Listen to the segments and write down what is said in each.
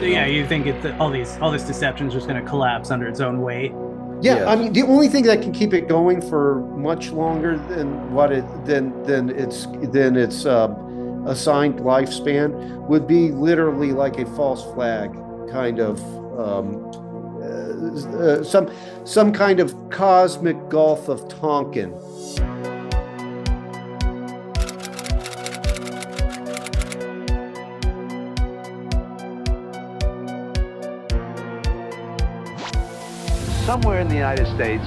So, yeah, you think it, all these all this deception is just going to collapse under its own weight? Yeah, Yeah. I mean, the only thing that can keep it going for much longer than what it than than its than its um, assigned lifespan would be literally like a false flag kind of um, uh, uh, some some kind of cosmic gulf of Tonkin. Somewhere in the United States,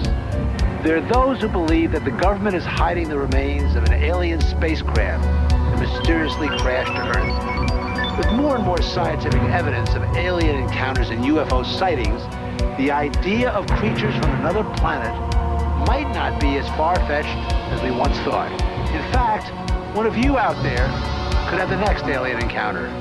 there are those who believe that the government is hiding the remains of an alien spacecraft that mysteriously crashed to Earth. With more and more scientific evidence of alien encounters and UFO sightings, the idea of creatures from another planet might not be as far-fetched as we once thought. In fact, one of you out there could have the next alien encounter.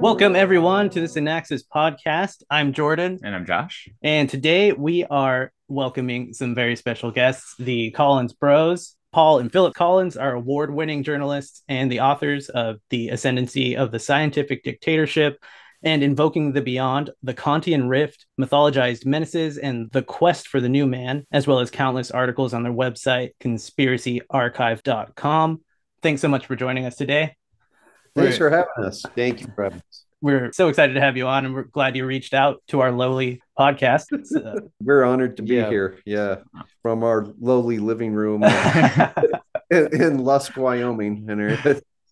Welcome everyone to the Synaxis podcast. I'm Jordan, And I'm Josh. and today we are welcoming some very special guests, the Collins Bros. Paul and Philip Collins are award-winning journalists and the authors of The Ascendancy of the Scientific Dictatorship and Invoking the Beyond, The Kantian Rift, Mythologized Menaces, and The Quest for the New Man, as well as countless articles on their website, conspiracyarchive.com. Thanks so much for joining us today. Thanks for having us. Thank you for having us. We're so excited to have you on, and we're glad you reached out to our lowly podcast. Uh, We're honored to be Yeah. here. Yeah, from our lowly living room in, in Lusk, Wyoming,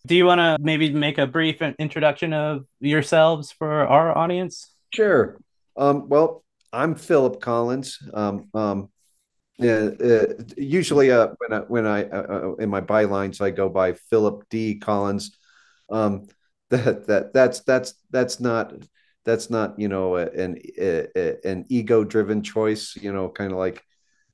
do you want to maybe make a brief introduction of yourselves for our audience? Sure. Um, well, I'm Philip Collins. Um, um, yeah, uh, usually uh, when I, when I uh, uh, in my bylines I go by Philip D. Collins. Um, that that that's that's that's not that's not you know an uh, an ego driven choice. You know, kind of like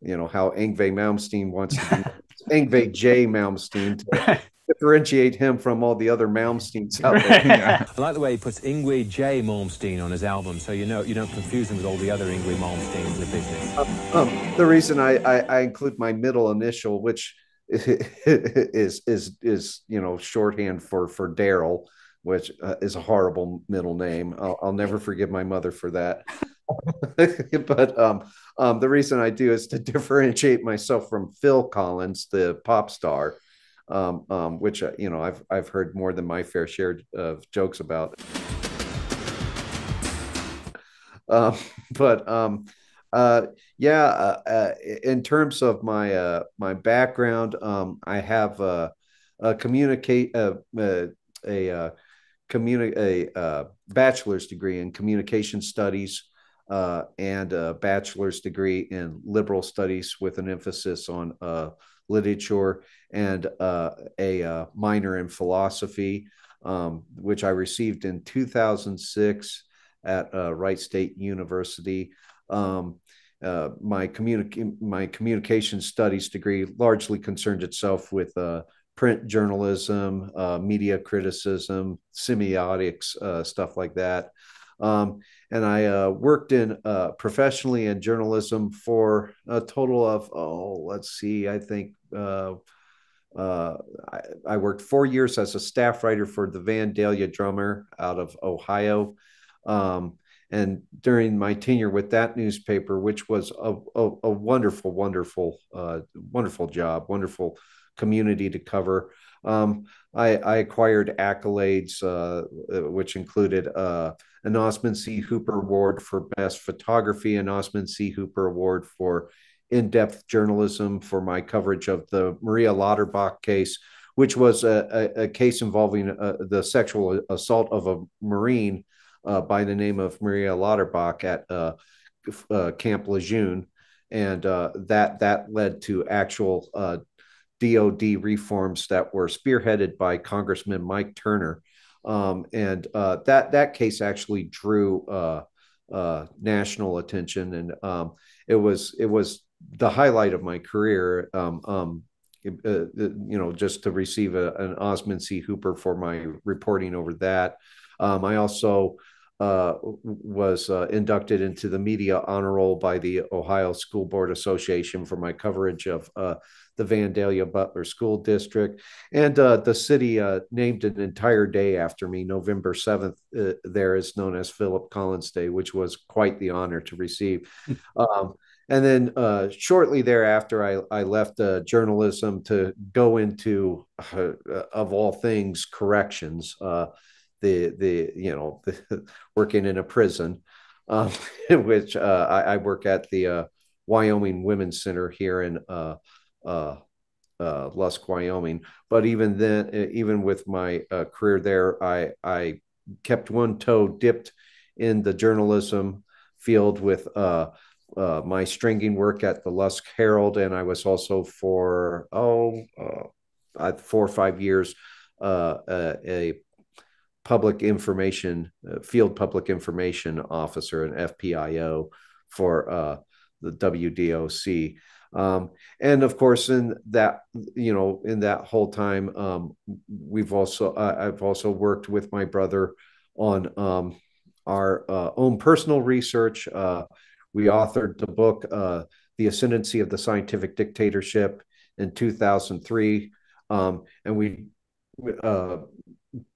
you know how Yngwie Malmsteen wants to be Yngwie J. Malmsteen to differentiate him from all the other Malmsteens out there. Yeah. I like the way he puts Yngwie J. Malmsteen on his album, so you know you don't confuse him with all the other Yngwie Malmsteens in the business. Um, the reason I, I, I include my middle initial, which is is is you know shorthand for for Daryl, which uh, is a horrible middle name. I'll, I'll never forgive my mother for that. but um, um, the reason I do is to differentiate myself from Phil Collins, the pop star, um, um, which uh, you know I've I've heard more than my fair share of jokes about. Um, but um, uh, yeah, uh, uh, in terms of my uh, my background, um, I have uh, a communicate uh, uh, a uh, communi- a bachelor's degree in communication studies uh, and a bachelor's degree in liberal studies with an emphasis on uh, literature and uh, a uh, minor in philosophy, um, which I received in 2006 at uh, Wright State University. Um, my communic- my communication studies degree largely concerned itself with print journalism, uh, media criticism, semiotics, uh, stuff like that. Um, and I uh, worked in uh, professionally in journalism for a total of oh, let's see, I think uh, uh, I, I worked four years as a staff writer for the Vandalia Drummer out of Ohio. Um, and during my tenure with that newspaper, which was a, a, a wonderful, wonderful, wonderful job, wonderful community to cover, um, I, I acquired accolades, uh, which included uh, an Osman C. Hooper Award for Best Photography, an Osman C. Hooper Award for in depth journalism for my coverage of the Maria Lauterbach case, which was a, a, a case involving uh, the sexual assault of a Marine uh, by the name of Maria Lauterbach at uh, uh, Camp Lejeune. And uh, that, that led to actual uh, DOD reforms that were spearheaded by Congressman Mike Turner. Um, and uh, that, that case actually drew national attention. And um, it was, it was the highlight of my career. Um, um, uh, you know, just to receive a, an Osman C. Hooper for my reporting over that. Um, I also uh, was uh, inducted into the media honor roll by the Ohio School Board Association for my coverage of uh, the Vandalia Butler School District. And uh, the city uh, named an entire day after me. November 7th, uh, there is known as Philip Collins Day, which was quite the honor to receive. um, and then uh, shortly thereafter, I, I left uh, journalism to go into, uh, of all things, corrections. The the you know the, working in a prison, um, which I, I, work at the Wyoming Women's Center here in uh, uh, Lusk, Wyoming. But even then, even with my uh, career there, I I kept one toe dipped in the journalism field with uh, uh, my stringing work at the Lusk Herald, and I was also for oh uh, four or five years uh, a public information uh, field public information officer, an FPIO for uh, the WDOC. Um, and of course, in that you know, in that whole time, um, we've also uh, I've also worked with my brother on um, our uh, own personal research. Uh, we authored the book uh, "The Ascendancy of the Scientific Dictatorship" in 2003, um, and we uh,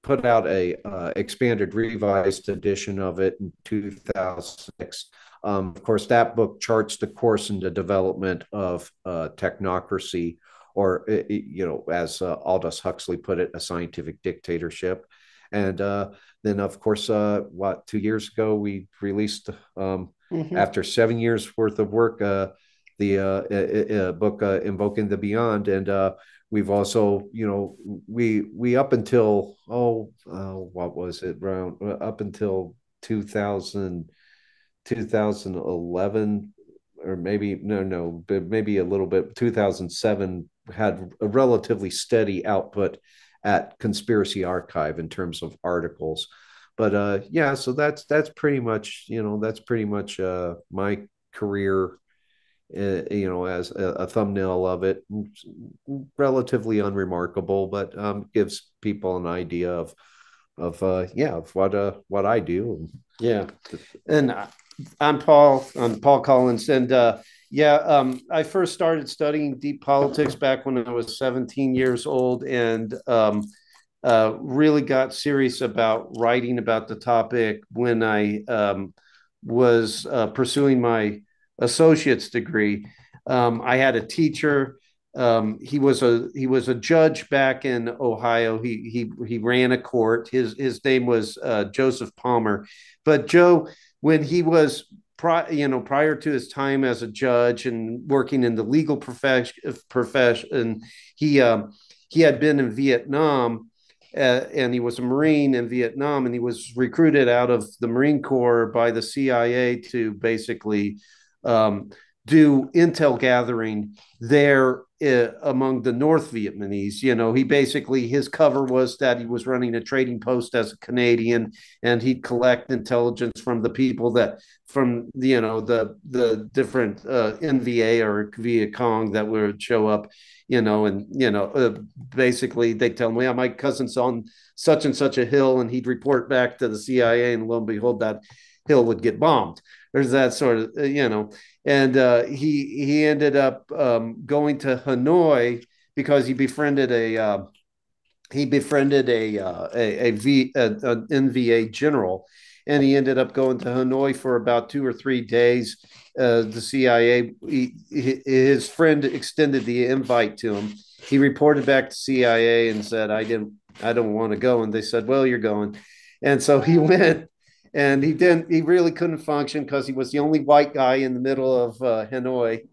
put out a uh, expanded, revised edition of it in 2006. Um, of course, that book charts the course in the development of uh, technocracy, or you know, as uh, Aldous Huxley put it, a scientific dictatorship. And uh, then, of course, uh, what two years ago we released, um, mm-hmm. after seven years worth of work, uh, the uh, book "Invoking the Beyond," and we've also, you know, we we up until oh, what was it around up until 2000 2011 or maybe no no but maybe a little bit 2007 had a relatively steady output at conspiracy archive in terms of articles. But uh yeah so that's that's pretty much you know that's pretty much uh my career uh, you know as a, a, thumbnail of it relatively unremarkable but um gives people an idea of of uh yeah of what uh what i do yeah and I'm Paul. I'm Paul Collins, and uh, yeah, um, I first started studying deep politics back when I was 17 years old, and um, uh, really got serious about writing about the topic when I um, was uh, pursuing my associate's degree. Um, I had a teacher. Um, he was a he was a judge back in Ohio. He he he ran a court. His his name was uh, Joseph Palmer, but Joe when he was pri- you know prior to his time as a judge and working in the legal profession profession he um, he had been in Vietnam uh, and he was a Marine in Vietnam and he was recruited out of the Marine Corps by the CIA to basically um, do intel gathering there uh, among the North Vietnamese. You know, he basically his cover was that he was running a trading post as a Canadian, and he'd collect intelligence from the people that from you know the the different uh, NVA or Viet Cong that would show up. You know, and you know, uh, basically they tell me, "Yeah, my cousin's on such and such a hill," and he'd report back to the CIA, and lo and behold, that hill would get bombed. There's that sort of, uh, you know, and uh, he he ended up um, going to Hanoi because he befriended a uh, he befriended a uh, a, a, v, a an NVA general, and he ended up going to Hanoi for about two or three days. Uh, the CIA, he, his friend extended the invite to him. He reported back to CIA and said, "I didn't, I don't want to go." And they said, "Well, you're going." And so he went and he didn't he really couldn't function because he was the only white guy in the middle of uh, hanoi.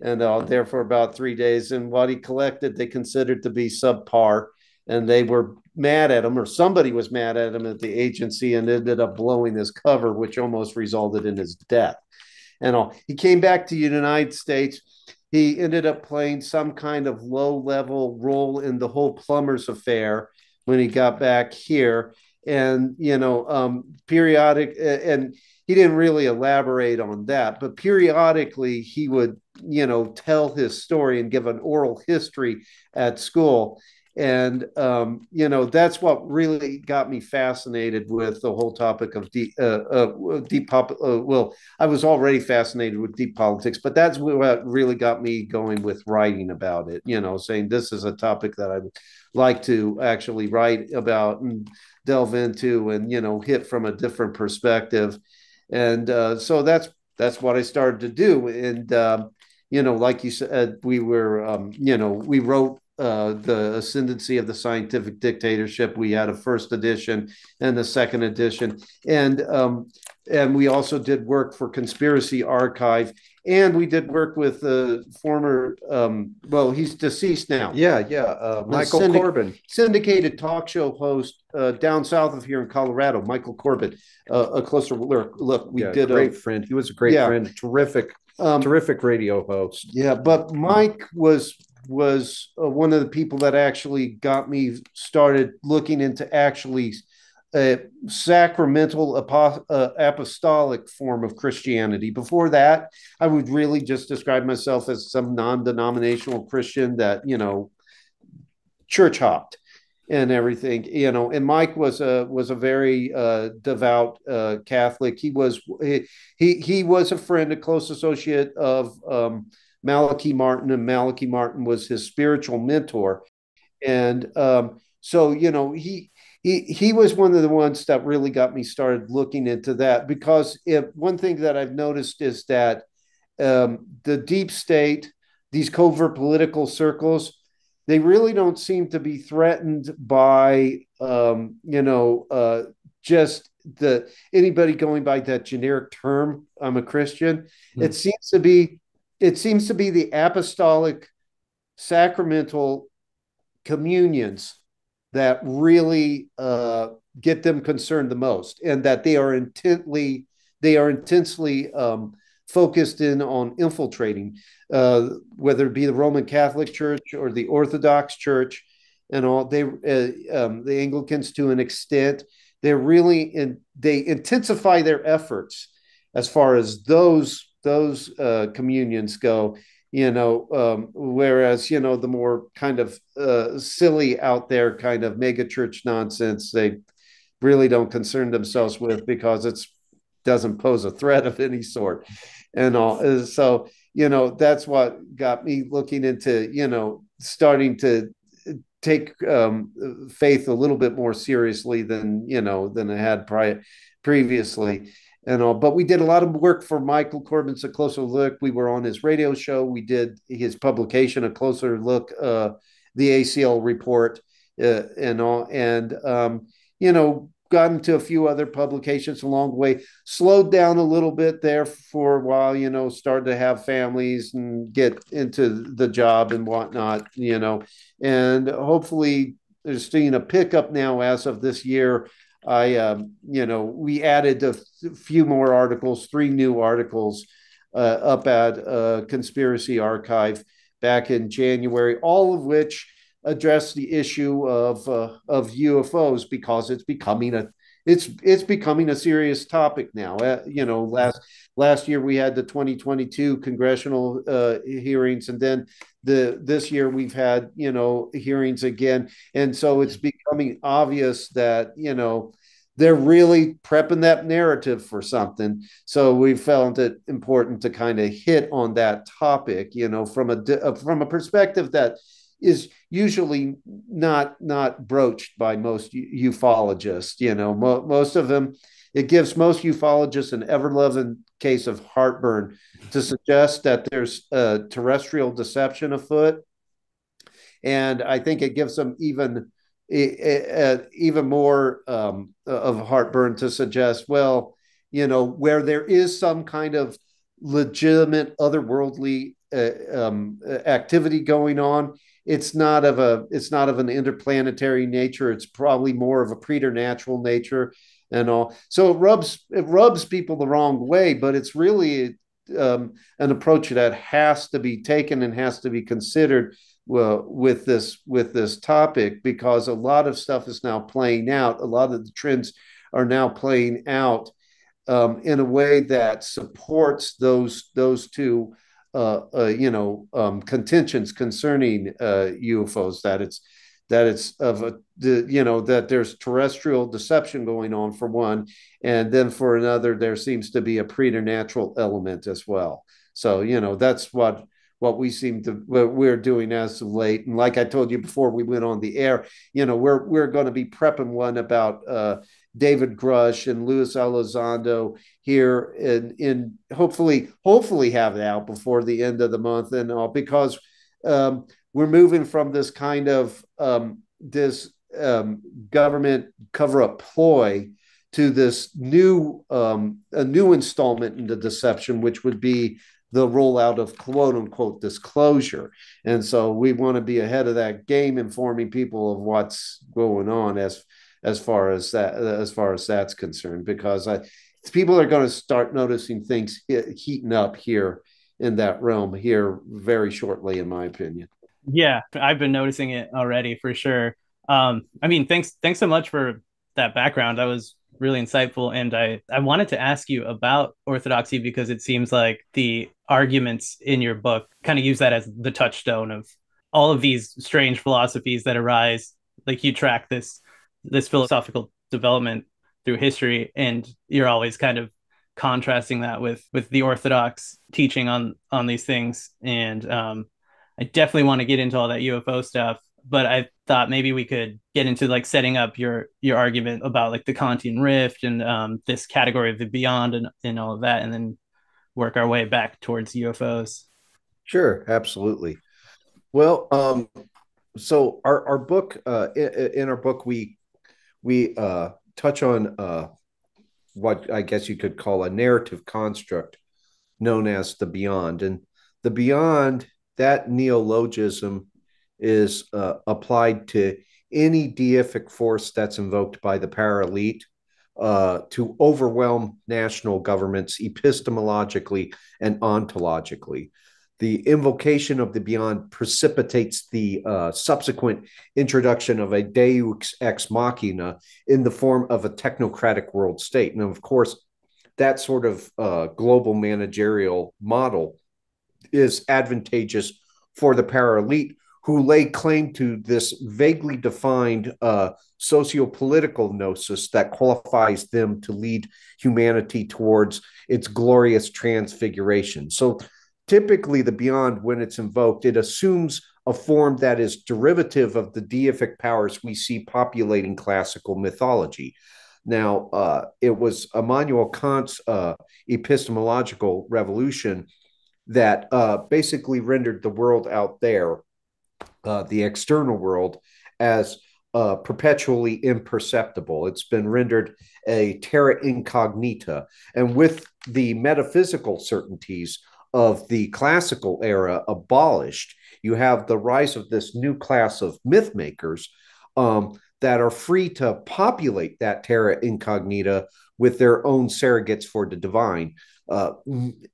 And uh, there for about three days. And what he collected they considered to be subpar. And they were mad at him or somebody was mad at him at the agency and ended up blowing his cover which almost resulted in his death. And all he came back to the united states. He ended up playing some kind of low level role in the whole plumbers affair when he got back here and you know um, periodic and he didn't really elaborate on that but periodically he would you know tell his story and give an oral history at school and um, you know that's what really got me fascinated with the whole topic of deep, uh, uh, deep pop. Uh, well, I was already fascinated with deep politics, but that's what really got me going with writing about it. You know, saying this is a topic that I would like to actually write about and delve into, and you know, hit from a different perspective. And uh, so that's that's what I started to do, and. Um, you know, like you said, we were, um, you know, we wrote uh, the ascendancy of the scientific dictatorship. We had a first edition and the second edition, and um, and we also did work for Conspiracy Archive, and we did work with the former. Um, well, he's deceased now. Yeah, yeah, uh, Michael syndic- Corbin, syndicated talk show host uh, down south of here in Colorado. Michael Corbin, uh, a closer look. Look, we yeah, did great a friend. He was a great yeah. friend, terrific um, terrific radio host. Yeah, but Mike was was uh, one of the people that actually got me started looking into actually a sacramental apo- uh, apostolic form of Christianity. Before that, I would really just describe myself as some non-denominational Christian that you know church hopped and everything you know. And mike was a was a very uh, devout uh, catholic. He was he, he he was a friend a close associate of um, malachi martin and malachi martin was his spiritual mentor. And um, so you know he he he was one of the ones that really got me started looking into that because if one thing that i've noticed is that um, the deep state these covert political circles they really don't seem to be threatened by um, you know uh, just the anybody going by that generic term i'm a christian mm-hmm. it seems to be it seems to be the apostolic sacramental communions that really uh, get them concerned the most and that they are intently they are intensely um, focused in on infiltrating, uh, whether it be the Roman Catholic Church or the Orthodox Church, and all they uh, um, the Anglicans to an extent. They're really in, they intensify their efforts as far as those those uh, communions go. You know, um, whereas you know the more kind of uh, silly out there kind of mega church nonsense they really don't concern themselves with because it's doesn't pose a threat of any sort and all. So you know that's what got me looking into you know starting to take um, faith a little bit more seriously than you know than I had prior previously and all. But we did a lot of work for Michael Corbin's A Closer Look. We were on his radio show. We did his publication, A Closer Look, uh, the ACL report, uh, and all. And um, you know, gotten to a few other publications along the way, slowed down a little bit there for a while, you know, started to have families and get into the job and whatnot, you know, and hopefully there's seeing a pickup now as of this year. I, um, you know, we added a few more articles, three new articles uh, up at uh, Conspiracy Archive back in January, all of which address the issue of uh, of UFOs because it's becoming a it's it's becoming a serious topic now. Uh, you know, last last year we had the 2022 congressional uh, hearings, and then the this year we've had you know hearings again, and so it's becoming obvious that you know they're really prepping that narrative for something. So we found it important to kind of hit on that topic, you know, from a uh, from a perspective that is usually not not broached by most ufologists. You know, mo- most of them, it gives most ufologists an ever loving case of heartburn to suggest that there's a terrestrial deception afoot, and I think it gives them even even more um, of heartburn to suggest, well, you know, where there is some kind of legitimate otherworldly uh, um, activity going on it's not of a it's not of an interplanetary nature. It's probably more of a preternatural nature and all. So it rubs it rubs people the wrong way but it's really um, an approach that has to be taken and has to be considered with this with this topic because a lot of stuff is now playing out. A lot of the trends are now playing out um, in a way that supports those those two uh, uh, you know um, contentions concerning uh, UFOs that it's that it's of a the you know that there's terrestrial deception going on for one and then for another there seems to be a preternatural element as well. So you know that's what what we seem to what we're doing as of late. And like i told you before we went on the air you know we're we're going to be prepping one about uh david grusch and luis elizondo here in in hopefully hopefully have it out before the end of the month and all because um we're moving from this kind of um, this um, government cover up ploy to this new um, a new installment in the deception, which would be the rollout of quote unquote disclosure. And so we want to be ahead of that game, informing people of what's going on as as far as that as far as that's concerned, because I people are going to start noticing things heating up here in that realm here very shortly, in my opinion. Yeah, I've been noticing it already for sure. Um, I mean, thanks thanks so much for that background. That was really insightful. And I, I wanted to ask you about orthodoxy because it seems like the arguments in your book kind of use that as the touchstone of all of these strange philosophies that arise. Like you track this this philosophical development through history, and you're always kind of contrasting that with with the orthodox teaching on on these things. And um, I definitely want to get into all that UFO stuff, but I thought maybe we could get into like setting up your your argument about like the Kantian rift and um, this category of the beyond and, and all of that, and then work our way back towards UFOs. Sure, absolutely. Well, um, so our our book uh, in, in our book we we uh, touch on uh, what I guess you could call a narrative construct known as the beyond, and the beyond that neologism is uh, applied to any deific force that's invoked by the para elite uh, to overwhelm national governments epistemologically and ontologically. The invocation of the beyond precipitates the uh, subsequent introduction of a deus ex machina in the form of a technocratic world state. And of course, that sort of uh, global managerial model is advantageous for the para elite who lay claim to this vaguely defined uh, socio-political gnosis that qualifies them to lead humanity towards its glorious transfiguration. So typically the beyond when it's invoked it assumes a form that is derivative of the deific powers we see populating classical mythology now uh, it was immanuel kant's uh, epistemological revolution that uh, basically rendered the world out there, uh, the external world, as uh, perpetually imperceptible. It's been rendered a terra incognita. And with the metaphysical certainties of the classical era abolished, you have the rise of this new class of myth makers um, that are free to populate that terra incognita with their own surrogates for the divine. Uh,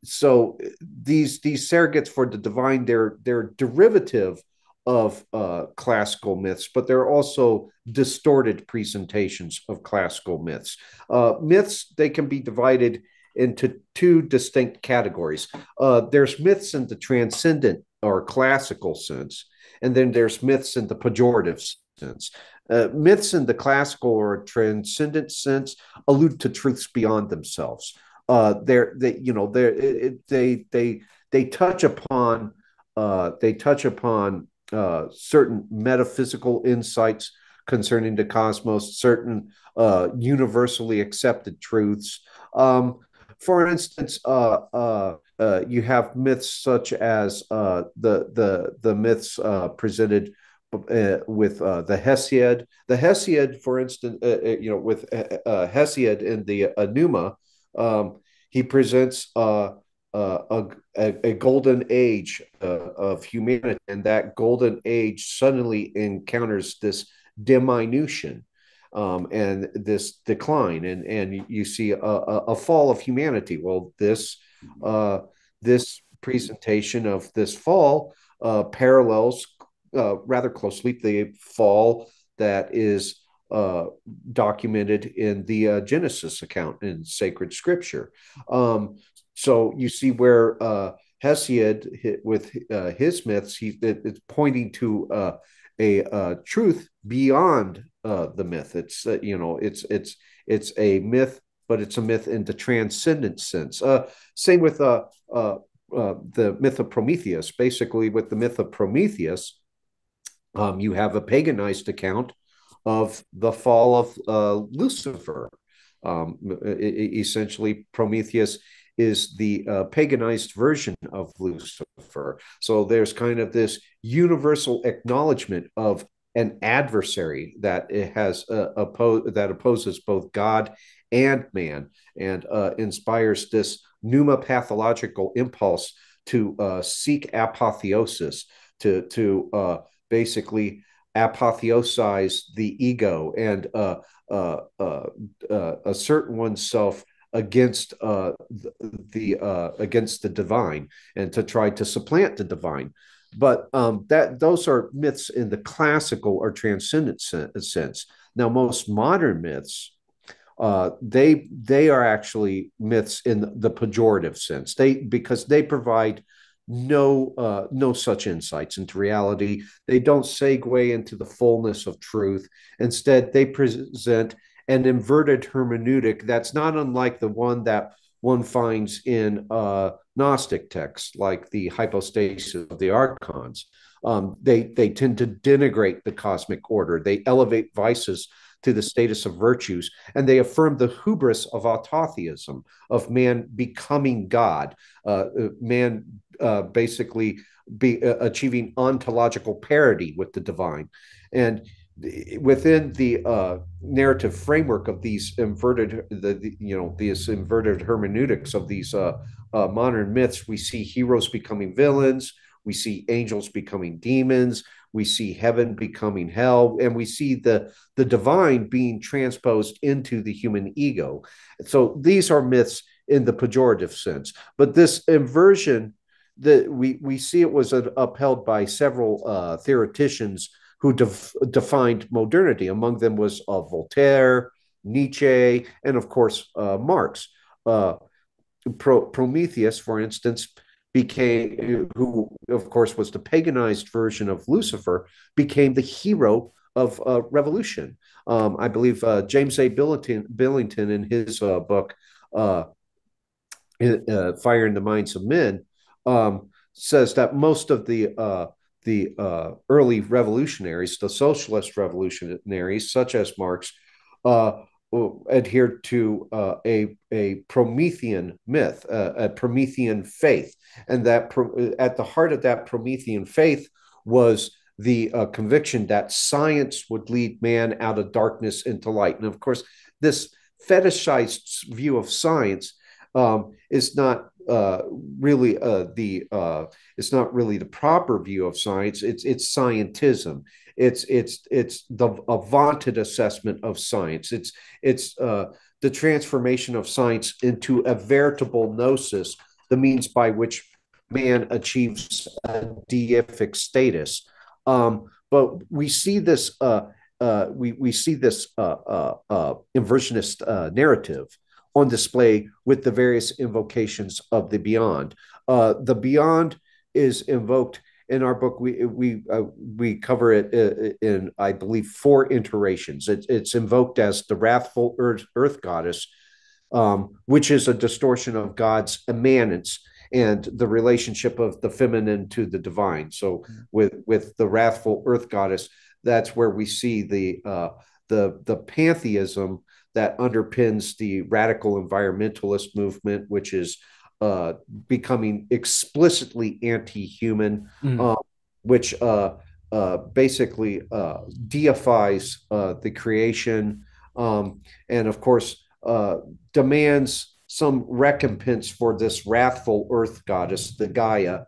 so these these surrogates for the divine, they're they're derivative of uh, classical myths, but they're also distorted presentations of classical myths. Uh, myths they can be divided into two distinct categories. Uh, there's myths in the transcendent or classical sense, and then there's myths in the pejorative sense. Uh, myths in the classical or transcendent sense allude to truths beyond themselves. Uh, they're they you know they they they they touch upon uh, they touch upon uh, certain metaphysical insights concerning the cosmos, certain uh, universally accepted truths. Um, for instance, uh, uh, uh, you have myths such as uh, the the the myths uh, presented uh, with uh, the Hesiod. The Hesiod, for instance, uh, you know, with Hesiod in the Enuma, um, he presents a, a, a, golden age of humanity, and that golden age suddenly encounters this diminution um, and this decline, and and you see a, a, fall of humanity. Well, this this presentation of this fall parallels uh, rather closely the fall that is uh, documented in the uh, Genesis account in sacred scripture. Um, so you see where uh, Hesiod with uh, his myths, he it, it's pointing to uh, a uh, truth beyond uh, the myth. It's uh, you know it's it's it's a myth, but it's a myth in the transcendent sense. Uh, same with uh, uh, uh, the myth of Prometheus. Basically, with the myth of Prometheus, um, you have a paganized account of the fall of uh, Lucifer. Um, essentially, Prometheus is the uh, paganized version of Lucifer. So there's kind of this universal acknowledgement of an adversary that has uh, that opposes both God and man, and uh, inspires this pneumopathological impulse to uh, seek apotheosis, to to uh, basically apotheosize the ego and uh, uh, assert oneself against uh, the uh, against the divine and to try to supplant the divine. But um, that those are myths in the classical or transcendent sense. Now, most modern myths, uh, they they are actually myths in the pejorative sense. They because they provide no uh, no such insights into reality. They don't segue into the fullness of truth. Instead, they present an inverted hermeneutic that's not unlike the one that one finds in uh, Gnostic texts, like the hypostasis of the archons. Um, they they tend to denigrate the cosmic order. They elevate vices to the status of virtues, and they affirm the hubris of autotheism, of man becoming God, uh, uh man uh, basically be uh, achieving ontological parity with the divine. And within the uh, narrative framework of these inverted, the, the, you know, these inverted hermeneutics of these uh, uh, modern myths, we see heroes becoming villains, we see angels becoming demons, we see heaven becoming hell, and we see the the divine being transposed into the human ego. So these are myths in the pejorative sense, but this inversion that we we see it was upheld by several uh, theoreticians who def- defined modernity. Among them was uh, Voltaire, Nietzsche, and of course uh, Marx. Uh, Pro- Prometheus, for instance, became who, of course, was the paganized version of Lucifer, became the hero of uh, revolution. Um, I believe uh, James A. Billington, Billington in his book. Fire in the Minds of Men, um, says that most of the uh, the uh, early revolutionaries, the socialist revolutionaries, such as Marx, uh, adhered to uh, a a Promethean myth, uh, a Promethean faith, and that pro- at the heart of that Promethean faith was the uh, conviction that science would lead man out of darkness into light. And of course, this fetishized view of science um, is not uh, really uh, the uh, it's not really the proper view of science. It's it's scientism. It's it's it's the a vaunted assessment of science. It's it's uh, the transformation of science into a veritable gnosis, the means by which man achieves a deific status. Um, but we see this uh, uh, we we see this inversionist narrative on display with the various invocations of the beyond. Uh, the beyond is invoked in our book. We we uh, we cover it uh, in I believe four iterations. It, it's invoked as the wrathful earth, earth goddess, um, which is a distortion of God's immanence and the relationship of the feminine to the divine. So mm-hmm. with with the wrathful earth goddess, that's where we see the uh, the the pantheism that underpins the radical environmentalist movement, which is uh, becoming explicitly anti-human, mm. uh, which uh, uh basically uh, deifies uh, the creation, um, and of course demands some recompense for this wrathful earth goddess, the Gaia,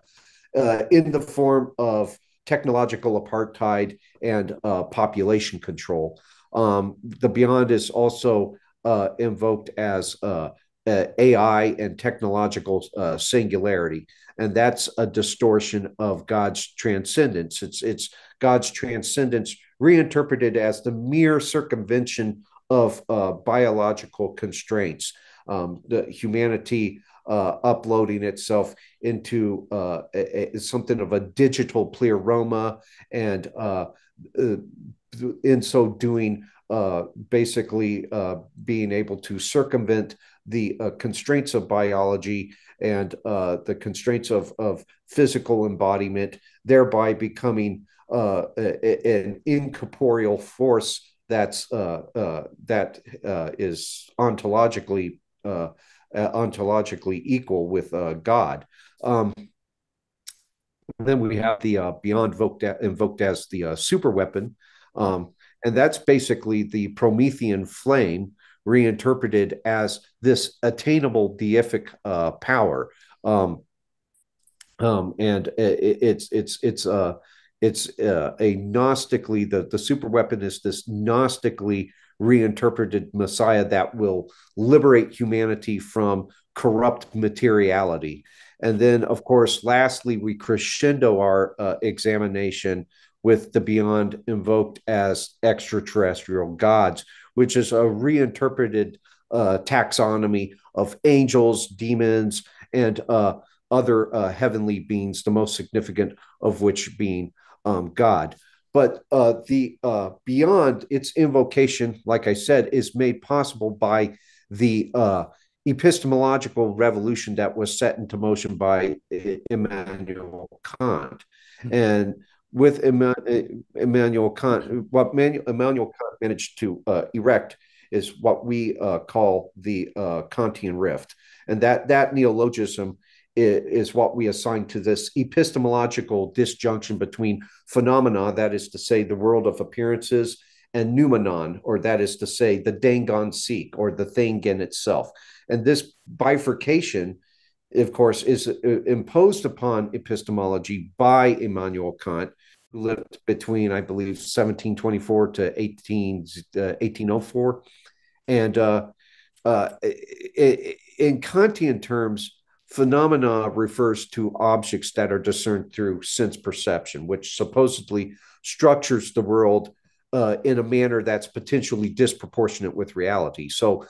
in the form of technological apartheid and population control. Um, the beyond is also uh, invoked as uh, AI and technological uh, singularity, and that's a distortion of God's transcendence. It's it's God's transcendence reinterpreted as the mere circumvention of uh, biological constraints. Um, the humanity uh, uploading itself into uh, a, a, something of a digital pleroma and uh, uh, in so doing, uh, basically uh, being able to circumvent the uh, constraints of biology and uh, the constraints of, of physical embodiment, thereby becoming uh, a, an incorporeal force that's uh, that is ontologically ontologically equal with God. Um, then we have the beyond invoked, invoked as the super weapon, um, and that's basically the Promethean flame reinterpreted as this attainable deific uh, power. Um, um, and it, it's it's it's uh it's uh, a gnostically the the super weapon is this gnostically reinterpreted messiah that will liberate humanity from corrupt materiality and then of course lastly we crescendo our uh, examination with the beyond invoked as extraterrestrial gods which is a reinterpreted uh, taxonomy of angels demons and uh, other uh, heavenly beings the most significant of which being um, God. But uh, the uh, beyond its invocation, like I said, is made possible by the uh, epistemological revolution that was set into motion by Immanuel Kant. Hmm. And with Immanuel Kant, what Immanuel Kant managed to uh, erect is what we uh, call the uh, Kantian rift. And that, that neologism is what we assign to this epistemological disjunction between phenomena, that is to say, the world of appearances, and noumenon, or that is to say, the ding an sich, or the thing in itself. And this bifurcation, of course, is uh, imposed upon epistemology by Immanuel Kant, who lived between, I believe, 1724 to 18, uh, 1804. And uh, uh, in Kantian terms, Phenomena refers to objects that are discerned through sense perception, which supposedly structures the world uh, in a manner that's potentially disproportionate with reality. So,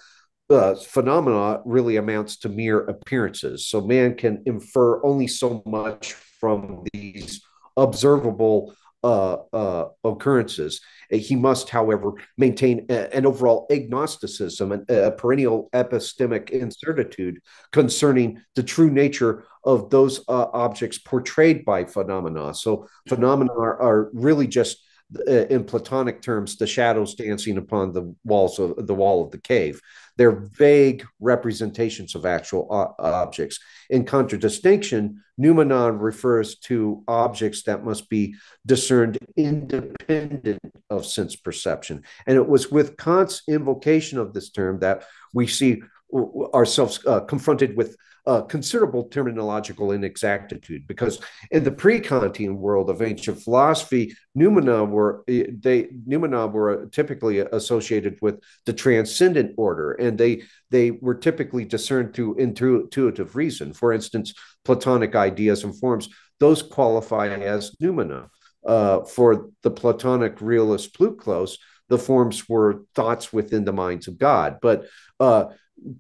uh, phenomena really amounts to mere appearances. So, man can infer only so much from these observable uh, uh, occurrences. He must, however, maintain a, an overall agnosticism and a perennial epistemic incertitude concerning the true nature of those uh, objects portrayed by phenomena. So, phenomena are, are really just uh, in Platonic terms, the shadows dancing upon the walls of the wall of the cave. They're vague representations of actual uh, objects. In contradistinction, noumenon refers to objects that must be discerned independent of sense perception. And it was with Kant's invocation of this term that we see ourselves uh, confronted with uh, considerable terminological inexactitude because in the pre-Kantian world of ancient philosophy, noumena were eh, they noumena were typically associated with the transcendent order, and they they were typically discerned through intuitive reason. For instance, Platonic ideas and forms those qualify as noumena. Uh, for the Platonic realist Proclus, the forms were thoughts within the minds of God, but uh,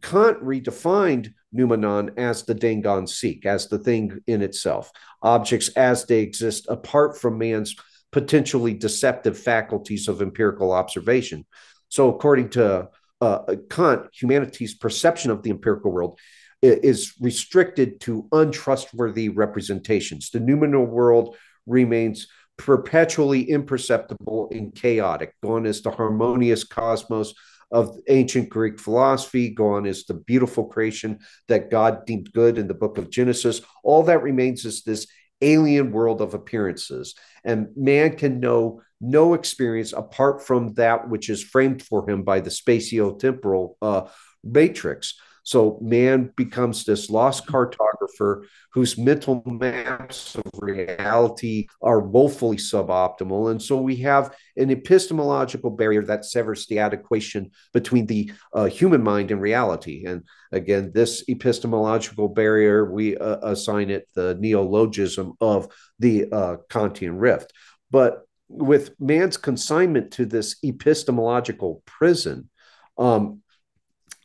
Kant redefined noumenon as the ding an sich, as the thing in itself, objects as they exist apart from man's potentially deceptive faculties of empirical observation. So, according to uh, Kant, humanity's perception of the empirical world is restricted to untrustworthy representations. The noumenal world remains perpetually imperceptible and chaotic. Gone is the harmonious cosmos of ancient Greek philosophy. Gone is the beautiful creation that God deemed good in the book of Genesis. All that remains is this alien world of appearances. And man can know no experience apart from that which is framed for him by the spatio-temporal uh, matrix. So man becomes this lost cartographer whose mental maps of reality are woefully suboptimal. And so we have an epistemological barrier that severs the adequation between the uh, human mind and reality. And again, this epistemological barrier, we uh, assign it the neologism of the uh, Kantian rift. But with man's consignment to this epistemological prison, um,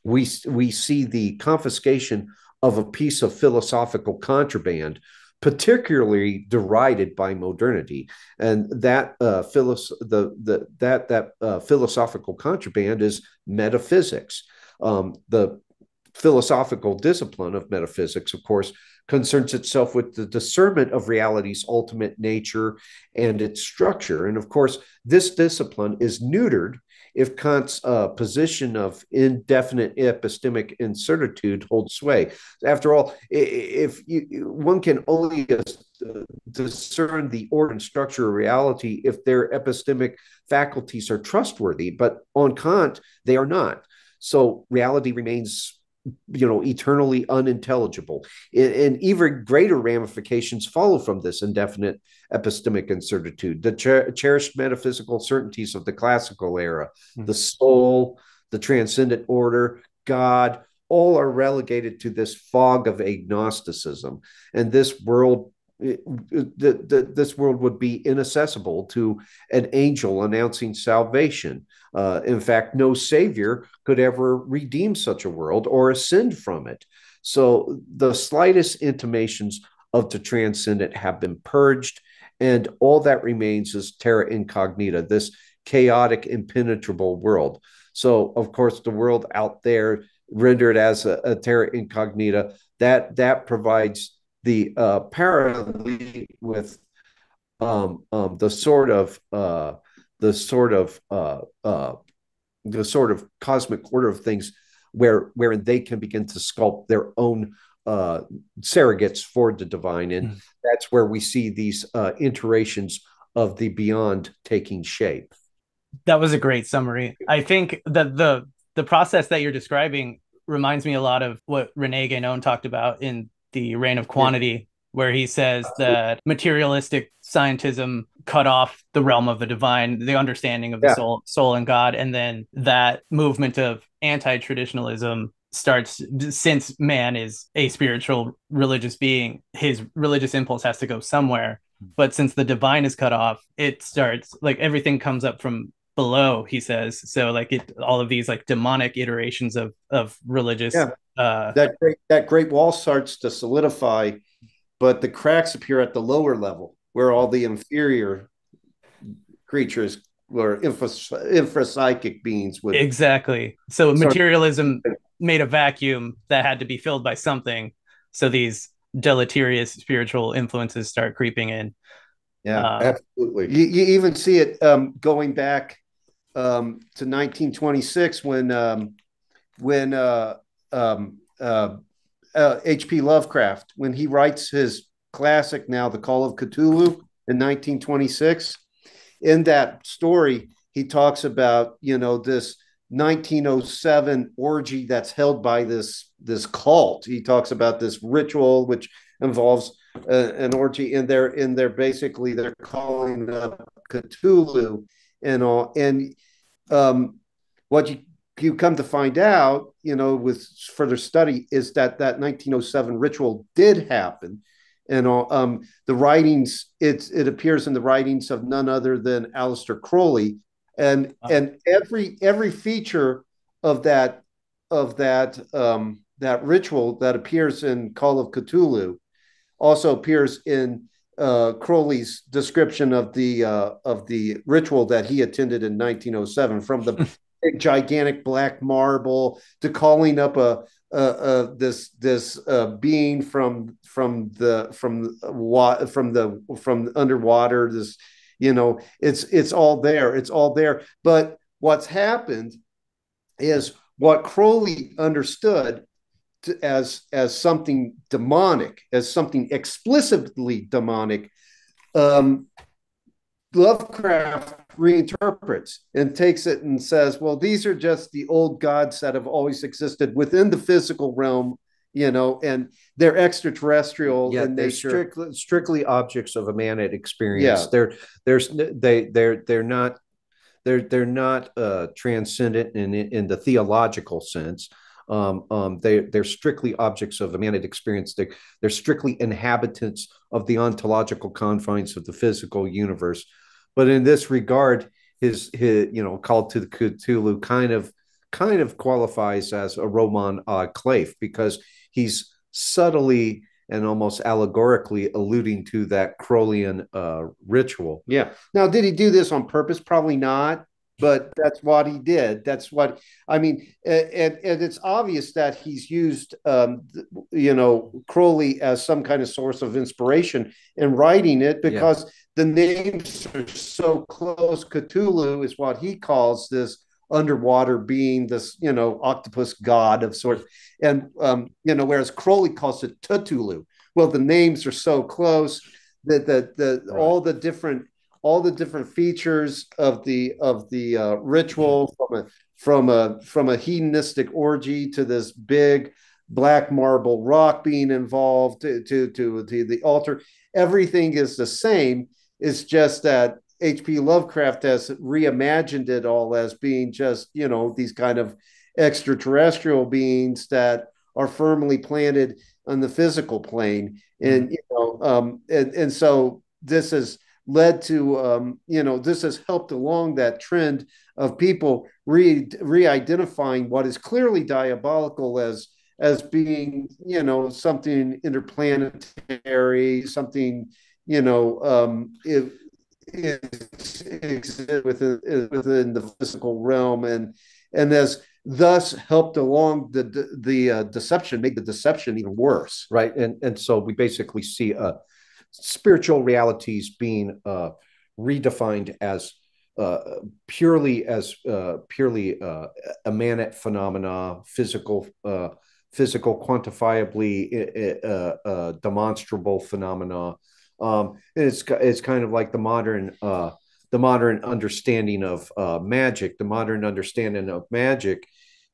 we, we see the confiscation of a piece of philosophical contraband particularly derided by modernity, and that uh, philos- the, the that that uh, philosophical contraband is metaphysics. Um, the philosophical discipline of metaphysics, of course, concerns itself with the discernment of reality's ultimate nature and its structure. And of course, this discipline is neutered if Kant's uh, position of indefinite epistemic incertitude holds sway. After all, if you, one can only discern the order and structure of reality if their epistemic faculties are trustworthy, but on Kant, they are not. So reality remains you know eternally unintelligible. And, even greater ramifications follow from this indefinite epistemic incertitude. The cher- cherished metaphysical certainties of the classical era mm-hmm. the soul the transcendent order god all are relegated to this fog of agnosticism. And this world the, this world would be inaccessible to an angel announcing salvation. Uh, in fact, no savior could ever redeem such a world or ascend from it. So the slightest intimations of the transcendent have been purged, and all that remains is terra incognita, this chaotic, impenetrable world. So, of course, the world out there rendered as a, a terra incognita that that provides the uh, parallel with um, um, the sort of uh, the sort of uh, uh, the sort of cosmic order of things where where they can begin to sculpt their own uh, surrogates for the divine, and mm. that's where we see these uh, iterations of the beyond taking shape. That was a great summary. I think that the the process that you're describing reminds me a lot of what Rene Guénon talked about in the reign of quantity yeah. where he says that materialistic scientism cut off the realm of the divine the understanding of the yeah. soul soul and god and then that movement of anti-traditionalism starts since man is a spiritual religious being his religious impulse has to go somewhere hmm. but since the divine is cut off it starts like everything comes up from below he says. So like it all of these like demonic iterations of of religious yeah. uh that great that great wall starts to solidify but the cracks appear at the lower level where all the inferior creatures or infra, infrapsychic beings would exactly. So materialism made a vacuum that had to be filled by something. So these deleterious spiritual influences start creeping in. Yeah, uh, absolutely. You, you, even see it um, going back um, to 1926 when um, when uh, um, uh, H.P. Uh, Lovecraft when he writes his classic now, The Call of Cthulhu, in 1926. In that story, he talks about you know this 1907 orgy that's held by this this cult. He talks about this ritual which involves uh, an orgy, and they're in there basically they're calling up Cthulhu and all and um, what you you come to find out, you know, with further study, is that that 1907 ritual did happen, and um, the writings it it appears in the writings of none other than Aleister Crowley, and and every every feature of that of that um, that ritual that appears in Call of Cthulhu also appears in uh, Crowley's description of the uh, of the ritual that he attended in 1907, from the big, gigantic black marble to calling up a, a, a this this uh, being from from the from what from the from underwater. This you know it's it's all there. It's all there. But what's happened is what Crowley understood as as something demonic, as something explicitly demonic, um, Lovecraft reinterprets and takes it and says, "Well, these are just the old gods that have always existed within the physical realm." You know, and they're extraterrestrial yeah, in they're. Strictly, strictly objects of immanent experience. Yeah. They're there's they they're they're not they're they're not uh, transcendent in in the theological sense. Um, um, they, they're strictly objects of the immanent experience. They, they're strictly inhabitants of the ontological confines of the physical universe. But in this regard, his, his you know, call to the Cthulhu kind of kind of qualifies as a Roman uh, clef because he's subtly and almost allegorically alluding to that Crowleyan uh, ritual. Yeah. Now, did he do this on purpose? Probably not but that's what he did. That's what I mean, and and it's obvious that he's used, um, you know, Crowley as some kind of source of inspiration in writing it because yeah. the names are so close. Cthulhu is what he calls this underwater being, this you know, octopus god of sorts, and um, you know, whereas Crowley calls it Cthulhu. Well, the names are so close that the the right. all the different all the different features of the of the uh, ritual from a from a from a hedonistic orgy to this big black marble rock being involved to to to, to the altar. Everything is the same. It's just that hp lovecraft has reimagined it all as being just you know these kind of extraterrestrial beings that are firmly planted on the physical plane. And you know um and, and so this is led to um, you know this has helped along that trend of people re re-identifying what is clearly diabolical as as being you know something interplanetary something you know um it, it within within the physical realm and and as thus helped along the the, the uh, deception make the deception even worse. Right and and so we basically see a spiritual realities being uh, redefined as uh, purely as uh, purely uh, immanent phenomena, physical, uh, physical, quantifiably uh, uh, demonstrable phenomena. Um, it's it's kind of like the modern the modern understanding of magic. The modern understanding of magic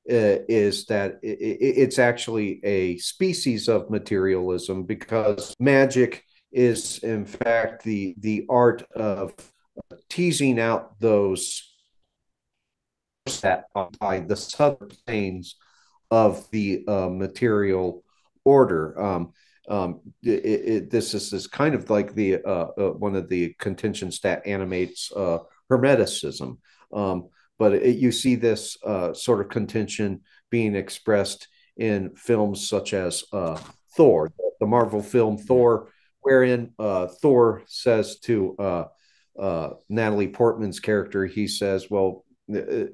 is that it, it's actually a species of materialism because magic is in fact the the art of teasing out those that by the subplanes of the uh, material order. Um, um, it, it, this is, is kind of like the uh, uh, one of the contentions that animates uh, Hermeticism. Um, but it, you see this uh, sort of contention being expressed in films such as uh, Thor, the Marvel film Thor wherein uh, Thor says to uh, uh, Natalie Portman's character, he says, "Well, uh,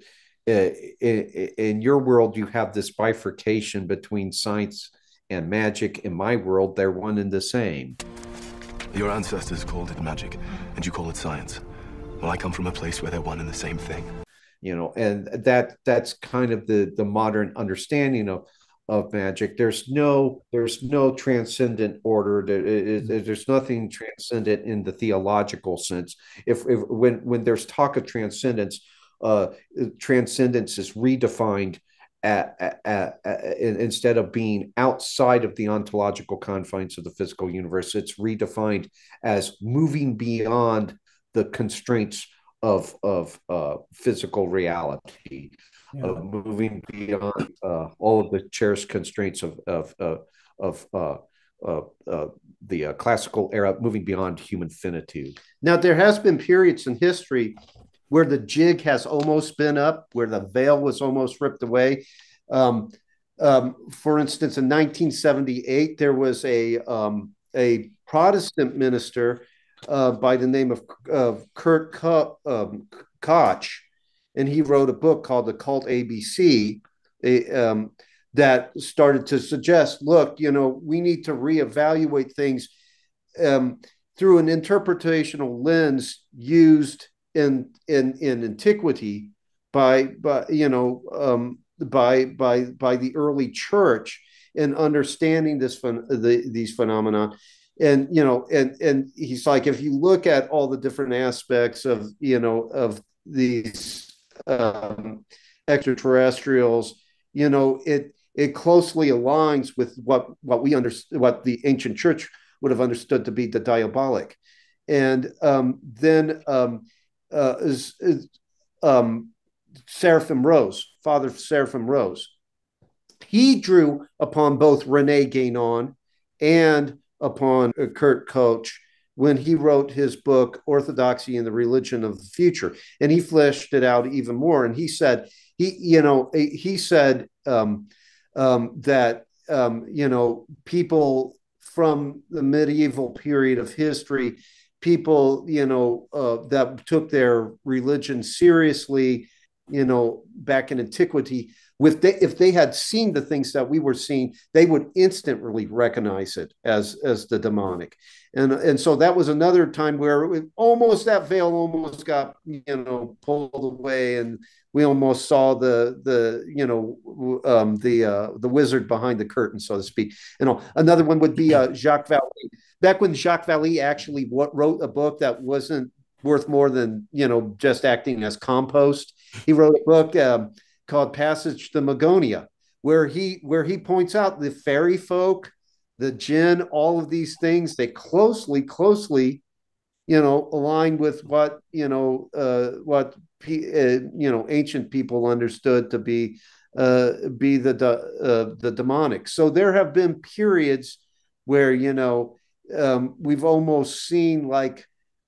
uh, in, in, your world, you have this bifurcation between science and magic. In my world, they're one and the same." Your ancestors called it magic, and you call it science. Well, I come from a place where they're one and the same thing. You know, and that that's kind of the the modern understanding of of magic. There's no there's no transcendent order. There, it, it, there's nothing transcendent in the theological sense. If, if when when there's talk of transcendence, uh, transcendence is redefined at, at, at, at, instead of being outside of the ontological confines of the physical universe. It's redefined as moving beyond the constraints of of uh, physical reality yeah. of moving beyond uh, all of the cherished constraints of of uh, of uh, uh, uh the uh, classical era, moving beyond human finitude. Now, there has been periods in history where the jig has almost been up, where the veil was almost ripped away. Um, um, for instance, in 1978, there was a um, a Protestant minister by the name of, of Kurt um, Koch and he wrote a book called The Occult ABC a, um, that started to suggest, look, you know, we need to reevaluate things um, through an interpretational lens used in in in antiquity by by you know um, by by by the early church in understanding this the, these phenomena. And you know and and he's like if you look at all the different aspects of you know of these um, extraterrestrials, you know, it it closely aligns with what what we understand, what the ancient church would have understood to be the diabolic, and um, then um, uh, is, is, um, Seraphim Rose, Father Seraphim Rose, he drew upon both Rene Guénon and upon Kurt Koch when he wrote his book orthodoxy and the religion of the future. And he fleshed it out even more. And he said he you know he said um, um, that um, you know people from the medieval period of history, people, you know, uh, that took their religion seriously, you know, back in antiquity, with they, if they had seen the things that we were seeing, they would instantly recognize it as as the demonic, and and so that was another time where it, almost that veil almost got you know pulled away, and we almost saw the the you know um, the uh, the wizard behind the curtain, so to speak. You know, another one would be uh, Jacques Vallée. Back when Jacques Vallée actually what wrote a book that wasn't worth more than you know just acting as compost, he wrote a book. Um, called Passport to Magonia, where he where he points out the fairy folk, the jinn, all of these things they closely closely, you know, align with what you know uh, what uh, you know ancient people understood to be uh, be the uh, the demonic. So there have been periods where you know um, we've almost seen like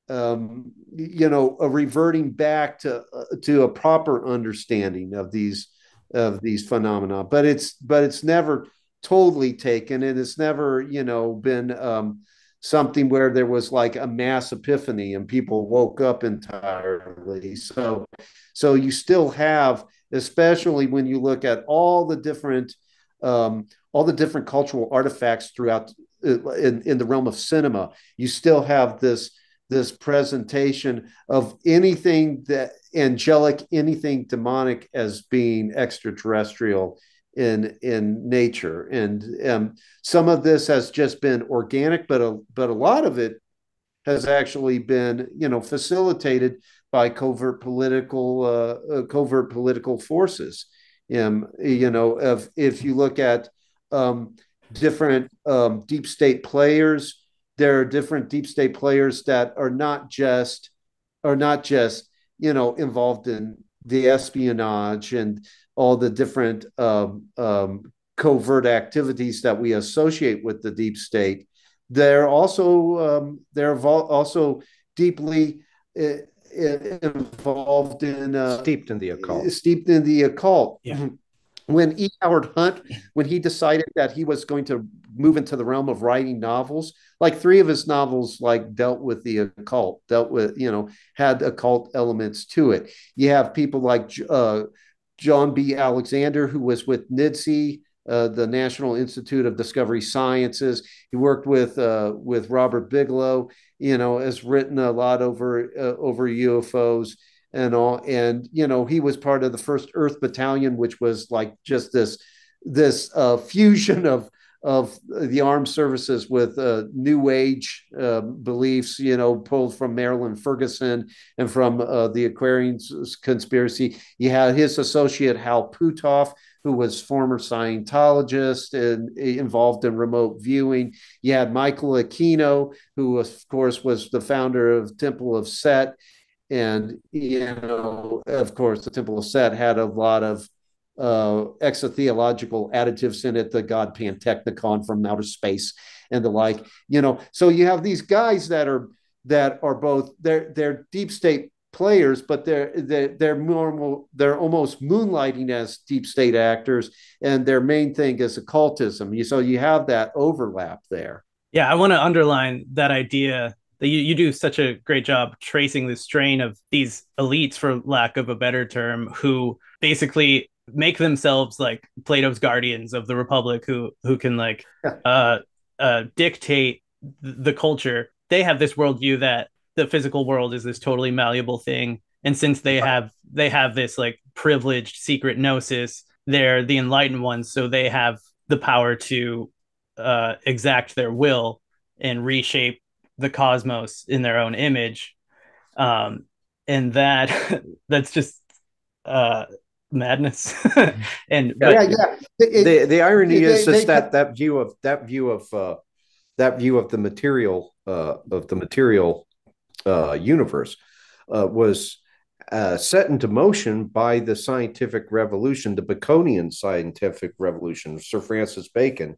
um, you know, a reverting back to uh, to a proper understanding of these of these phenomena. But it's but it's never totally taken, and it's never you know been um, something where there was like a mass epiphany and people woke up entirely. So so you still have, especially when you look at all the different um, all the different cultural artifacts throughout uh, in, in the realm of cinema, you still have this this presentation of anything that angelic, anything demonic as being extraterrestrial in in nature. And um, some of this has just been organic, but a but a lot of it has actually been you know facilitated by covert political uh, uh, covert political forces. Um, you know, if if you look at um, different um, deep state players there are different deep state players that are not just are not just you know involved in the espionage and all the different um, um, covert activities that we associate with the deep state. They're also um, they're also deeply uh, involved in uh, steeped in the occult. Steeped in the occult. Yeah. When E. Howard Hunt, when he decided that he was going to move into the realm of writing novels, like three of his novels like dealt with the occult dealt with you know had occult elements to it you have people like uh, john b alexander who was with NIDSI, uh, the National Institute of Discovery Sciences. He worked with uh, with Robert Bigelow. You know, has written a lot over uh, over UFOs and all. And you know, he was part of the first Earth Battalion, which was like just this this uh, fusion of of the armed services with uh, new age uh, beliefs, you know, pulled from Marilyn Ferguson and from uh, the Aquarius conspiracy. You had his associate Hal Puthoff, who was former Scientologist and involved in remote viewing. You had Michael Aquino, who of course was the founder of Temple of Set. And, you know, of course, the Temple of Set had a lot of uh, exotheological additives in it, the god Pantechnicon from outer space and the like. You know, so you have these guys that are that are both they're they're deep state players, but they're they're they're they're almost moonlighting as deep state actors, and their main thing is occultism. You so you have that overlap there. Yeah, I want to underline that idea that you, you do such a great job tracing the strain of these elites, for lack of a better term, who basically make themselves like Plato's guardians of the Republic who who can like uh uh dictate the culture. They have this worldview that the physical world is this totally malleable thing. And since they have they have this like privileged secret gnosis, they're the enlightened ones, so they have the power to uh exact their will and reshape the cosmos in their own image. Um and that that's just uh madness and yeah, yeah, yeah. It, the the irony they, is they, that that view of that view of uh, that view of the material uh, of the material uh, universe uh, was uh, set into motion by the scientific revolution, the Baconian scientific revolution, Sir Francis Bacon,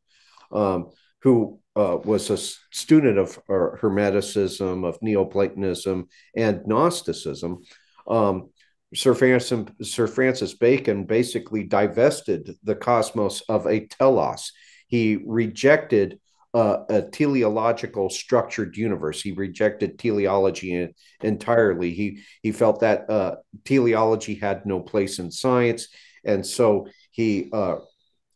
um, who uh, was a student of Hermeticism, of Neoplatonism, and Gnosticism. Um, Sir Francis, Sir Francis Bacon basically divested the cosmos of a telos. He rejected uh, a teleological structured universe. He rejected teleology entirely. He he felt that uh, teleology had no place in science, and so he uh,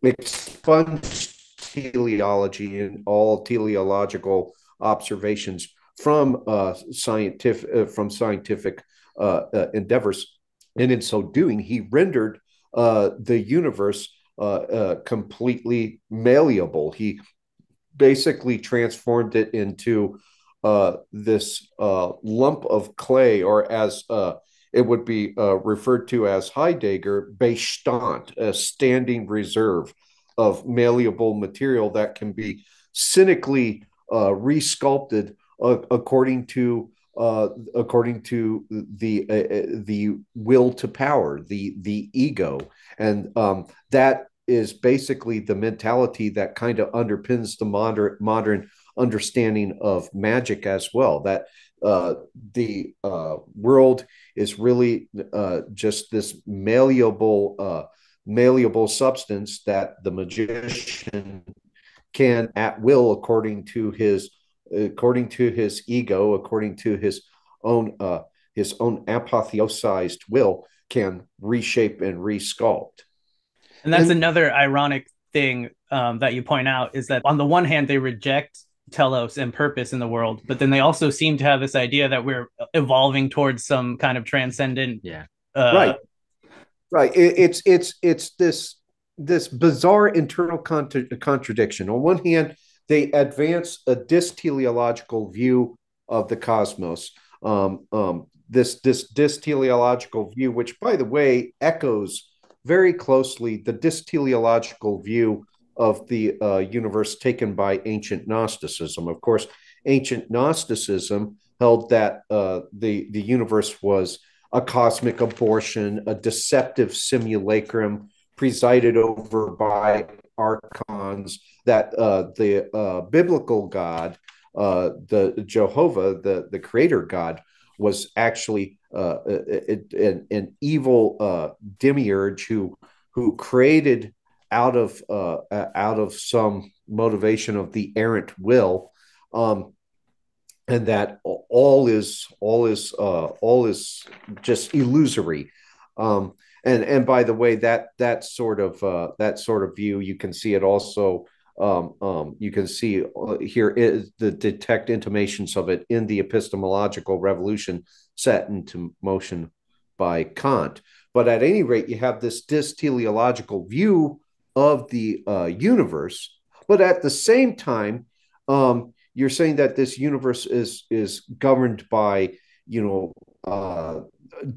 expunged teleology and all teleological observations from uh, scientific uh, from scientific uh, endeavors, and in so doing, he rendered uh, the universe uh, completely malleable. He basically transformed it into this lump of clay, or as it would be referred to as Heidegger, Bestand, a standing reserve of malleable material that can be cynically uh, resculpted uh, according to uh, according to the uh, uh, the will to power, the the ego, and um, that is basically the mentality that kind of underpins the modern modern understanding of magic as well. That uh, the uh, world is really just this malleable malleable substance that the magician can at will according to his according to his ego according to his own uh his own apotheosized will can reshape and resculpt. And that's and, another ironic thing um, that you point out is that on the one hand they reject telos and purpose in the world but then they also seem to have this idea that we're evolving towards some kind of transcendent yeah. uh, right. Right. It, it's it's it's this this bizarre internal contra- contradiction. On one hand, they advance a dysteleological view of the cosmos. Um, um, this this dysteleological view, which by the way echoes very closely the dysteleological view of the uh, universe taken by ancient Gnosticism. Of course, ancient Gnosticism held that uh, the the universe was a cosmic abortion, a deceptive simulacrum presided over by archons, that uh, the uh, biblical God, uh, the Jehovah, the, the creator God, was actually uh, an, an, evil uh, demiurge who who created out of uh, out of some motivation of the errant will, um, and that all is all is all is just illusory. Um, and and by the way that that sort of uh, that sort of view you can see it also um, um, you can see uh, here is the detect intimations of it in the epistemological revolution set into motion by Kant. But at any rate, you have this dysteleological view of the uh, universe, but at the same time, um, you're saying that this universe is is governed by you know uh,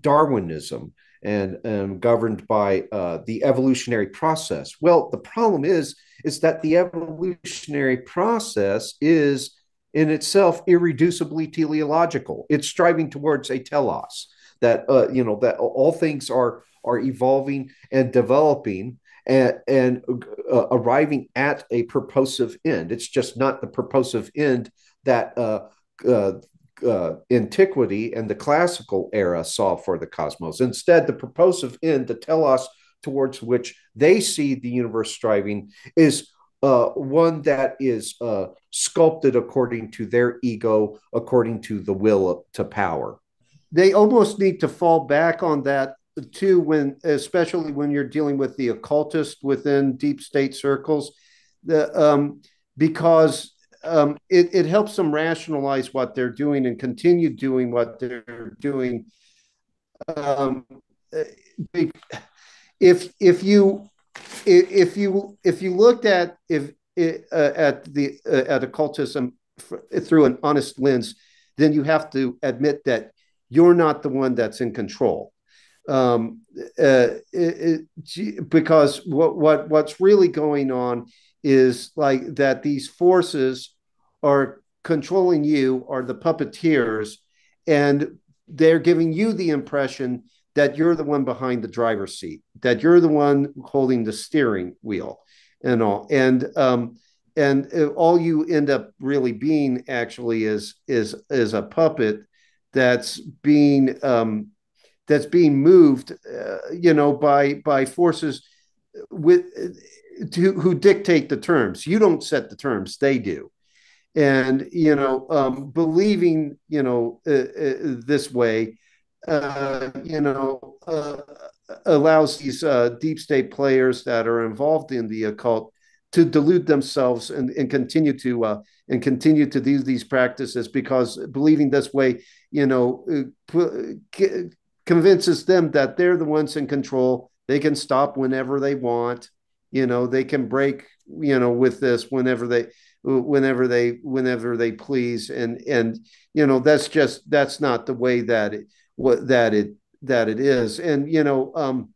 Darwinism and um, governed by uh, the evolutionary process. Well, the problem is is that the evolutionary process is in itself irreducibly teleological. It's striving towards a telos that uh, you know that all things are are evolving and developing and, and uh, arriving at a purposive end. It's just not the purposive end that uh, uh, uh, antiquity and the classical era saw for the cosmos. Instead, the purposive end, the telos towards which they see the universe striving, is uh, one that is uh, sculpted according to their ego, according to the will to power. They almost need to fall back on that too, when especially when you're dealing with the occultist within deep state circles, the um, because um, it, it helps them rationalize what they're doing and continue doing what they're doing. Um, if if you if you if you looked at if uh, at the uh, at occultism through an honest lens, then you have to admit that you're not the one that's in control. Um, uh, it, it, because what what what's really going on is like that these forces are controlling you are the puppeteers and they're giving you the impression that you're the one behind the driver's seat that you're the one holding the steering wheel and all. And um and all you end up really being actually is is is a puppet that's being um that's being moved uh, you know by by forces with to, who dictate the terms. You don't set the terms; they do. And you know, um, believing you know uh, uh, this way, uh, you know, uh, allows these uh, deep state players that are involved in the occult to delude themselves and, and continue to uh, and continue to do these practices because believing this way, you know, convinces them that they're the ones in control. They can stop whenever they want. You know, they can break, you know, with this whenever they whenever they whenever they please. And and you know that's just that's not the way that it what that it that it is. And you know um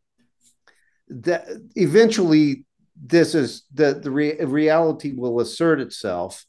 that eventually this is the the re- reality will assert itself.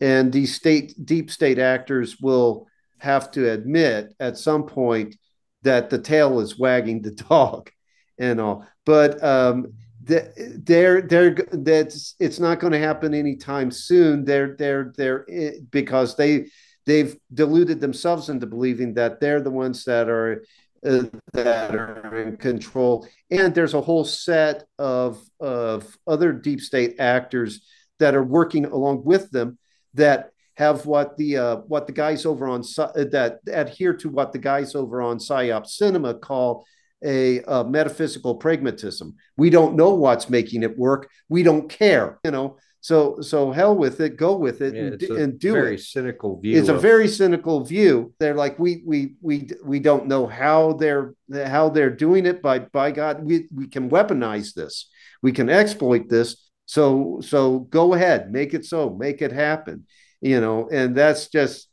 And these state deep state actors will have to admit at some point that the tail is wagging the dog and all. But um, they're they're that's it's not going to happen anytime soon. They're they're they're eh, because they they've deluded themselves into believing that they're the ones that are uh, that are in control. And there's a whole set of of other deep state actors that are working along with them that have what the uh, what the guys over on that adhere to what the guys over on psyop cinema call a, a, metaphysical pragmatism. We don't know what's making it work. We don't care, you know. So so hell with it, go with it, Yeah, and, it's a and do very it. cynical view. It's a very cynical view. They're like we we we we don't know how they're how they're doing it. By by God, we we can weaponize this. We can exploit this. So so go ahead, make it so, make it happen. You know, and that's just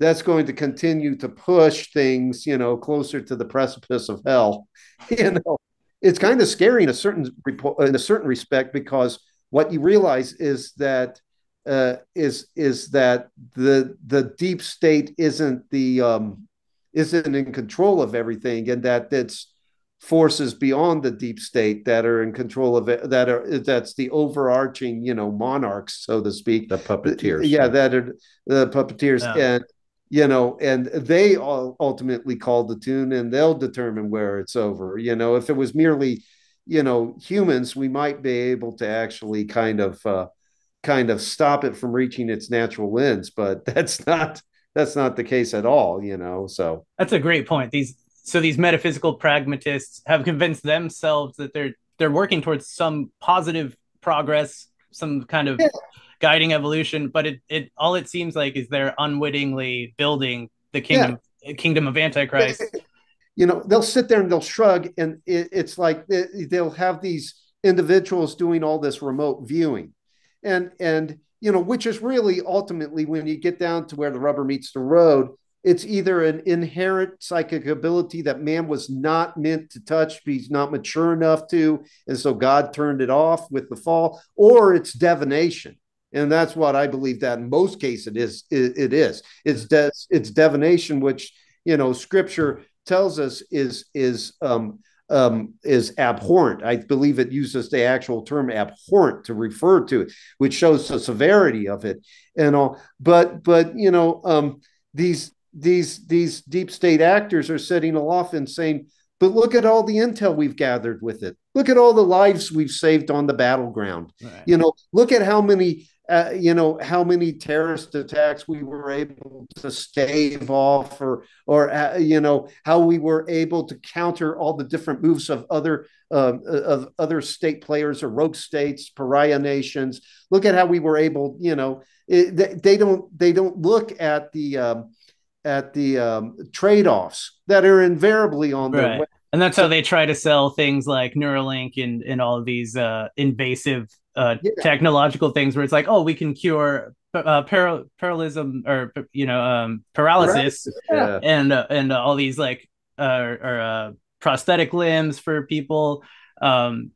that's going to continue to push things, you know, closer to the precipice of hell. You know, it's kind of scary in a certain in a certain respect because what you realize is that uh, is is that the the deep state isn't the um, isn't in control of everything, and that it's forces beyond the deep state that are in control of it. That are that's the overarching, you know, monarchs, so to speak. the puppeteers. Yeah, that are the puppeteers, Yeah. and you know, and they all ultimately call the tune, and they'll determine where it's over. You know, if it was merely, you know, humans, we might be able to actually kind of, uh, kind of stop it from reaching its natural ends, but that's not that's not the case at all. You know, so That's a great point. These so these metaphysical pragmatists have convinced themselves that they're they're working towards some positive progress, some kind of Yeah. Guiding evolution, but it it all it seems like is they're unwittingly building the kingdom kingdom of Antichrist. you know they'll sit there and they'll shrug and it, it's like they- they'll have these individuals doing all this remote viewing. And and you know which is really ultimately when you get down to where the rubber meets the road it's either an inherent psychic ability that man was not meant to touch he's not mature enough to and so god turned it off with the fall or it's divination and that's what i believe that in most cases it is it, it is it's de- it's divination which you know scripture tells us is is um um, is abhorrent. I believe it uses the actual term abhorrent to refer to it, which shows the severity of it and all. But but you know um, these these these deep state actors are setting aloft and saying, but look at all the intel we've gathered with it. Look at all the lives we've saved on the battleground Right. you know look at how many uh, you know how many terrorist attacks we were able to stave off or or uh, you know how we were able to counter all the different moves of other um, of other state players or rogue states pariah nations look at how we were able you know it, they, they don't they don't look at the um, at the um, trade-offs that are invariably on their Right. way And that's how they try to sell things like Neuralink and, and all of these uh, invasive uh, Yeah. technological things where it's like, oh, we can cure uh, paral- paralysm or, you know, um, paralysis yeah. and, uh, and uh, all these like uh, or uh, prosthetic limbs for people. Um,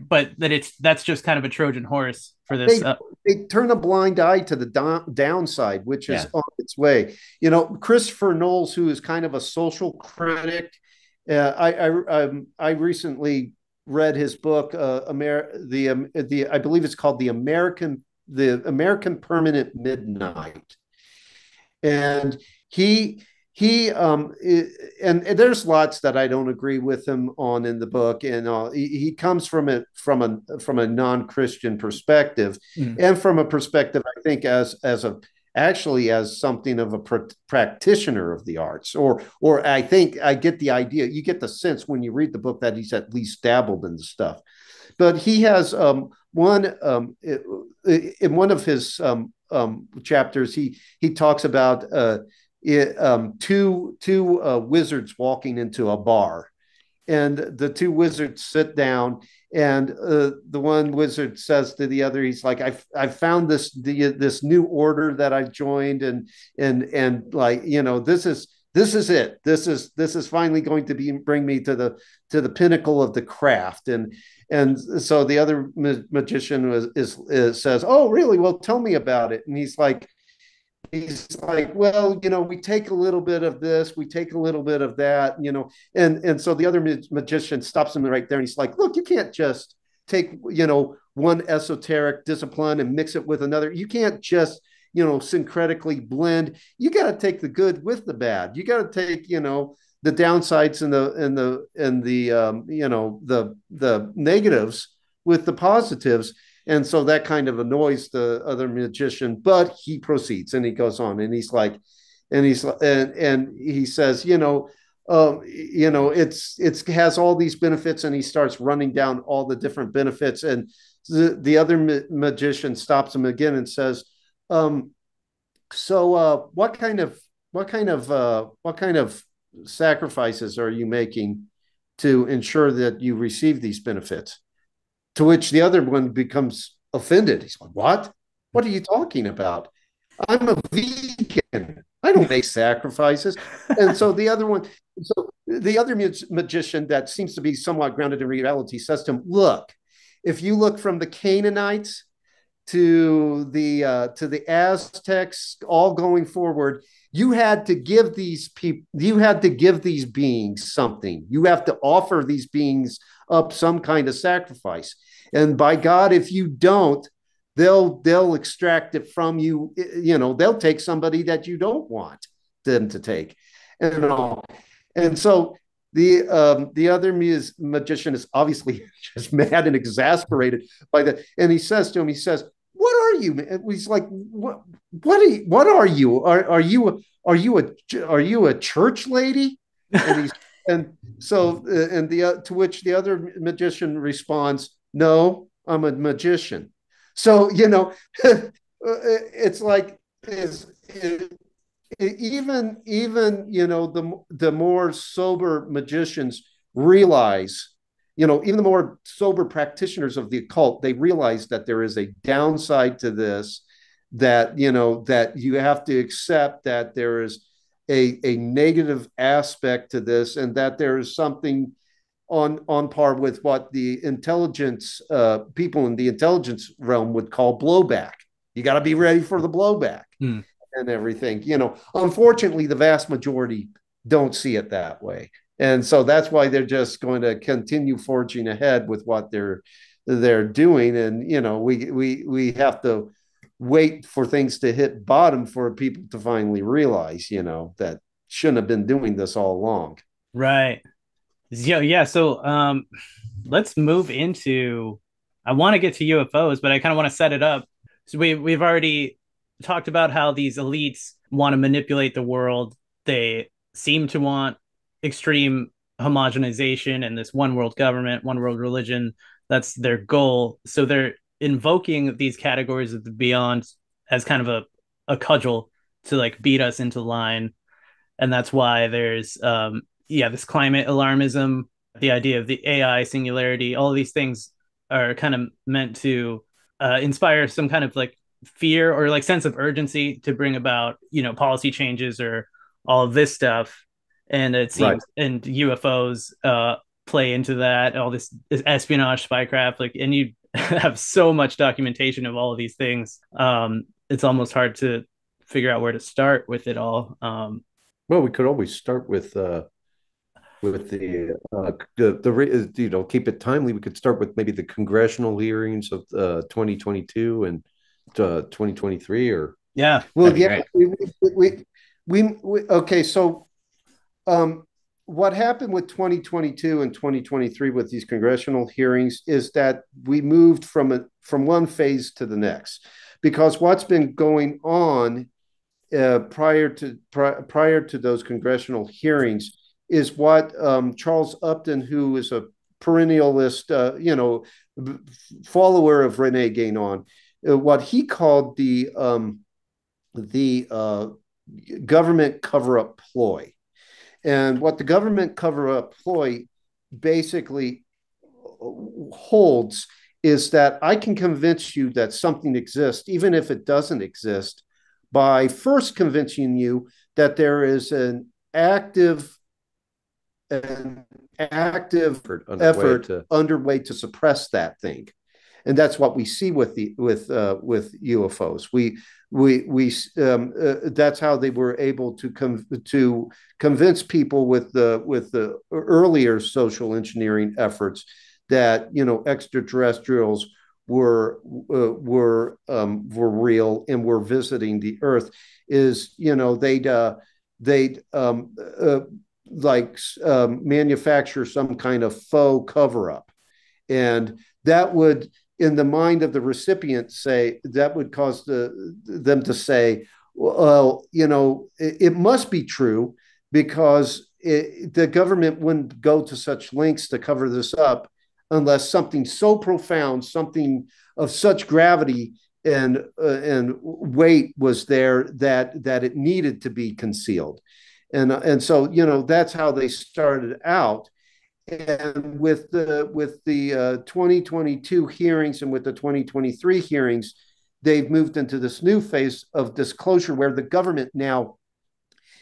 but that it's that's just kind of a Trojan horse for this. They- Uh, they turn a blind eye to the down, downside, which is Yeah. on its way. You know, Christopher Knowles, who is kind of a social critic, uh, I I, um, I recently read his book, uh, Amer- the um, the I believe it's called the American the American Permanent Midnight, and he he um and, and, there's lots that I don't agree with him on in the book, and uh, he, he, comes from it from a from a non-Christian perspective, mm. and from a perspective I think as as a actually as something of a pr- practitioner of the arts, or or I think I get the idea. You get the sense when you read the book that he's at least dabbled in the stuff, but he has um, one um, in one of his um, um, chapters he he talks about. Uh, it, um, two two uh, wizards walking into a bar, and the two wizards sit down, and uh, the one wizard says to the other, he's like, "I've I've found this the, this new order that I've joined, and and and like you know this is." This is it. This is this is finally going to be bring me to the to the pinnacle of the craft, and and so the other ma- magician was is, is says, "Oh, really? Well, tell me about it." And he's like, he's like, well, you know, we take a little bit of this, we take a little bit of that, you know, and and so the other magician stops him right there, and he's like, look, you can't just take, you know, one esoteric discipline and mix it with another. You can't just, you know, syncretically blend. You got to take the good with the bad. You got to take, you know, the downsides and the and the and the um, you know the the negatives with the positives and so that kind of annoys the other magician, but he proceeds and he goes on and he's like, and he's and and he says, you know, um, you know, it's it's has all these benefits, and he starts running down all the different benefits, and the, the other ma- magician stops him again and says, um, so uh, what kind of what kind of uh, what kind of sacrifices are you making to ensure that you receive these benefits? To which the other one becomes offended. He's like, What? What are you talking about? I'm a vegan. I don't make sacrifices. and so the other one, so the other magician that seems to be somewhat grounded in reality says to him, Look, if you look from the Canaanites to the uh, to the Aztecs, all going forward, you had to give these people, you had to give these beings something. You have to offer these beings up some kind of sacrifice. And by God, if you don't, they'll they'll extract it from you. You know, they'll take somebody that you don't want them to take, and all. And so the um, the other magician is obviously just mad and exasperated by that, and he says to him, he says, "What are you?" Man? He's like, "What? What are you? What are you? Are are you? Are you a are you a church lady?" And and so uh, and the uh, to which the other magician responds, "No, I'm a magician." So you know, it's like is even even you know the the more sober magicians realize you know even the more sober practitioners of the occult they realize that there is a downside to this that you know that you have to accept that there is a, a negative aspect to this and that there is something on on par with what the intelligence uh, people in the intelligence realm would call blowback. You got to be ready for the blowback hmm. and everything. You know, unfortunately, the vast majority don't see it that way, and so that's why they're just going to continue forging ahead with what they're they're doing. And you know, we we we have to wait for things to hit bottom for people to finally realize, you know, that shouldn't have been doing this all along. Right. Yeah, yeah. So um let's move into I want to get to UFOs, but I kind of want to set it up. So we we've already talked about how these elites want to manipulate the world. They seem to want extreme homogenization and this one world government, one world religion. That's their goal. So they're invoking these categories of the beyond as kind of a, a cudgel to like beat us into line and that's why there's um yeah this climate alarmism the idea of the ai singularity all these things are kind of meant to uh, inspire some kind of like fear or like sense of urgency to bring about you know policy changes or all of this stuff and it seems right. and ufos uh play into that all this, this espionage spycraft like and you have so much documentation of all of these things. Um, it's almost hard to figure out where to start with it all. Um, well, we could always start with uh, with the uh, the the you know keep it timely. We could start with maybe the congressional hearings of uh, 2022 and uh, 2023, or yeah. Well, yeah, we, we, we, we, okay. So um, what happened with 2022 and 2023 with these congressional hearings is that we moved from a from one phase to the next. Because what's been going on uh, prior to pri- prior to those congressional hearings is what um, Charles Upton, who is a perennialist, uh, you know, follower of Rene Guénon, uh, what he called the um, the uh, government cover up ploy and what the government cover up ploy basically holds is that I can convince you that something exists, even if it doesn't exist, by first convincing you that there is an active an active underway effort to... underway to suppress that thing and that's what we see with the with uh, with UFOs. We we we um, uh, that's how they were able to com- to convince people with the with the earlier social engineering efforts that you know extraterrestrials were uh, were um, were real and were visiting the Earth. Is you know they'd uh, they'd um, uh, like um, manufacture some kind of faux cover up, and that would in the mind of the recipient say that would cause the, them to say well you know it, it must be true because it, the government wouldn't go to such lengths to cover this up unless something so profound something of such gravity and uh, and weight was there that that it needed to be concealed. And and so you know that's how they started out and with the with the uh, 2022 hearings and with the 2023 hearings they've moved into this new phase of disclosure where the government now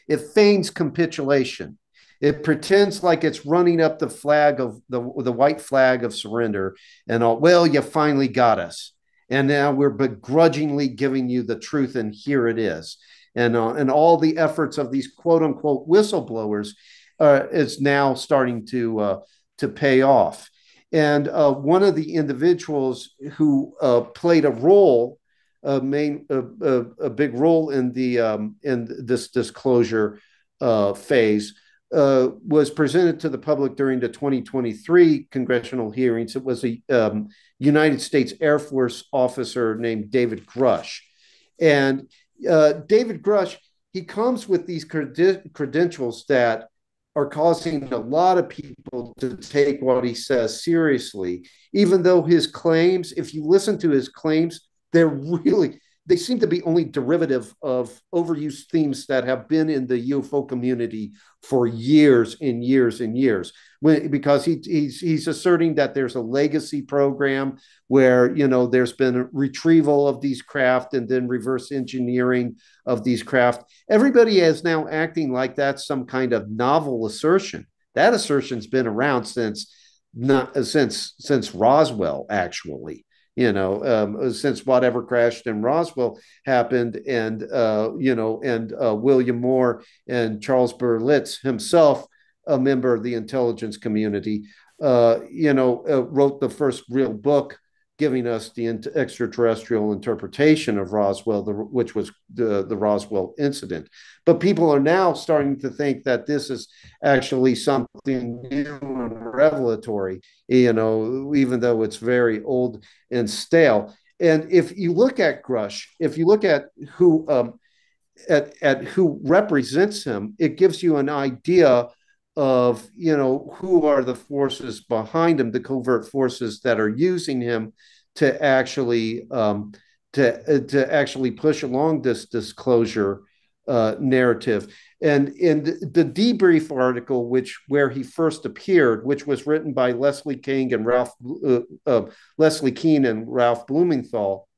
it feigns capitulation. It pretends like it's running up the flag of the, the white flag of surrender and all well you finally got us. And now we're begrudgingly giving you the truth and here it is. And uh, and all the efforts of these quote unquote whistleblowers uh, is now starting to uh, to pay off. And uh, one of the individuals who uh, played a role, a main, a, big role in the um, in this disclosure uh, phase, uh, was presented to the public during the 2023 congressional hearings. It was a um, United States Air Force officer named David Grusch, and David Grusch he comes with these credi- credentials that are causing a lot of people to take what he says seriously, even though his claims, if you listen to his claims, they're really, they seem to be only derivative of overused themes that have been in the UFO community for years and years and years. When, because he, he's, he's asserting that there's a legacy program where you know there's been a retrieval of these craft and then reverse engineering of these craft. Everybody is now acting like that's some kind of novel assertion. That assertion's been around since not since since Roswell actually you know, um, since whatever crashed in Roswell happened, and uh, you know, and uh, William Moore and Charles Berlitz himself, a member of the intelligence community, uh, you know, uh, wrote the first real book giving us the extraterrestrial interpretation of Roswell, the, which was the, the Roswell incident. But people are now starting to think that this is actually something new revelatory, you know, even though it's very old and stale. And if you look at Grusch, if you look at who um, at, at who represents him, it gives you an idea of you know who are the forces behind him the covert forces that are using him to actually um, to to actually push along this disclosure uh, narrative and in the debrief article which where he first appeared which was written by leslie king and ralph uh, uh, leslie kean and ralph blumenthal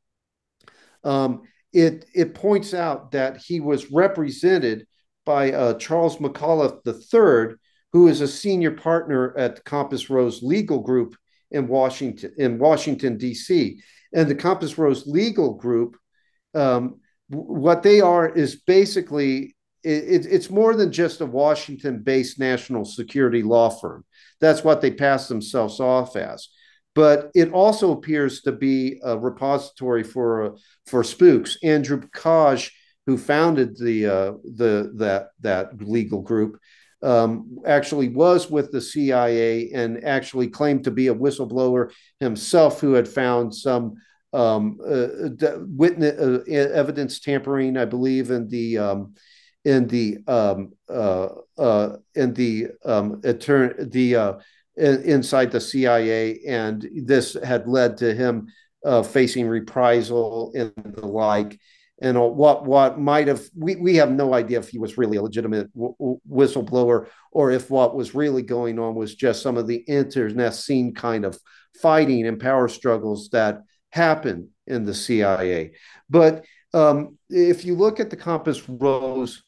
um, it it points out that he was represented by uh, charles mccullough iii who is a senior partner at Compass Rose Legal Group in Washington, in Washington D.C. And the Compass Rose Legal Group, um, what they are is basically it, it's more than just a Washington-based national security law firm. That's what they pass themselves off as. But it also appears to be a repository for for spooks. Andrew Kaj, who founded the uh, the that that legal group, um, actually was with the CIA and actually claimed to be a whistleblower himself who had found some um, uh, witness uh, evidence tampering, I believe, in the um, in the um, uh, uh, in the um, attorney the uh, in, inside the CIA, and this had led to him uh, facing reprisal and the like and what what might have we, we have no idea if he was really a legitimate w- whistleblower or if what was really going on was just some of the internecine kind of fighting and power struggles that happen in the CIA. But um, if you look at the Compass Rose,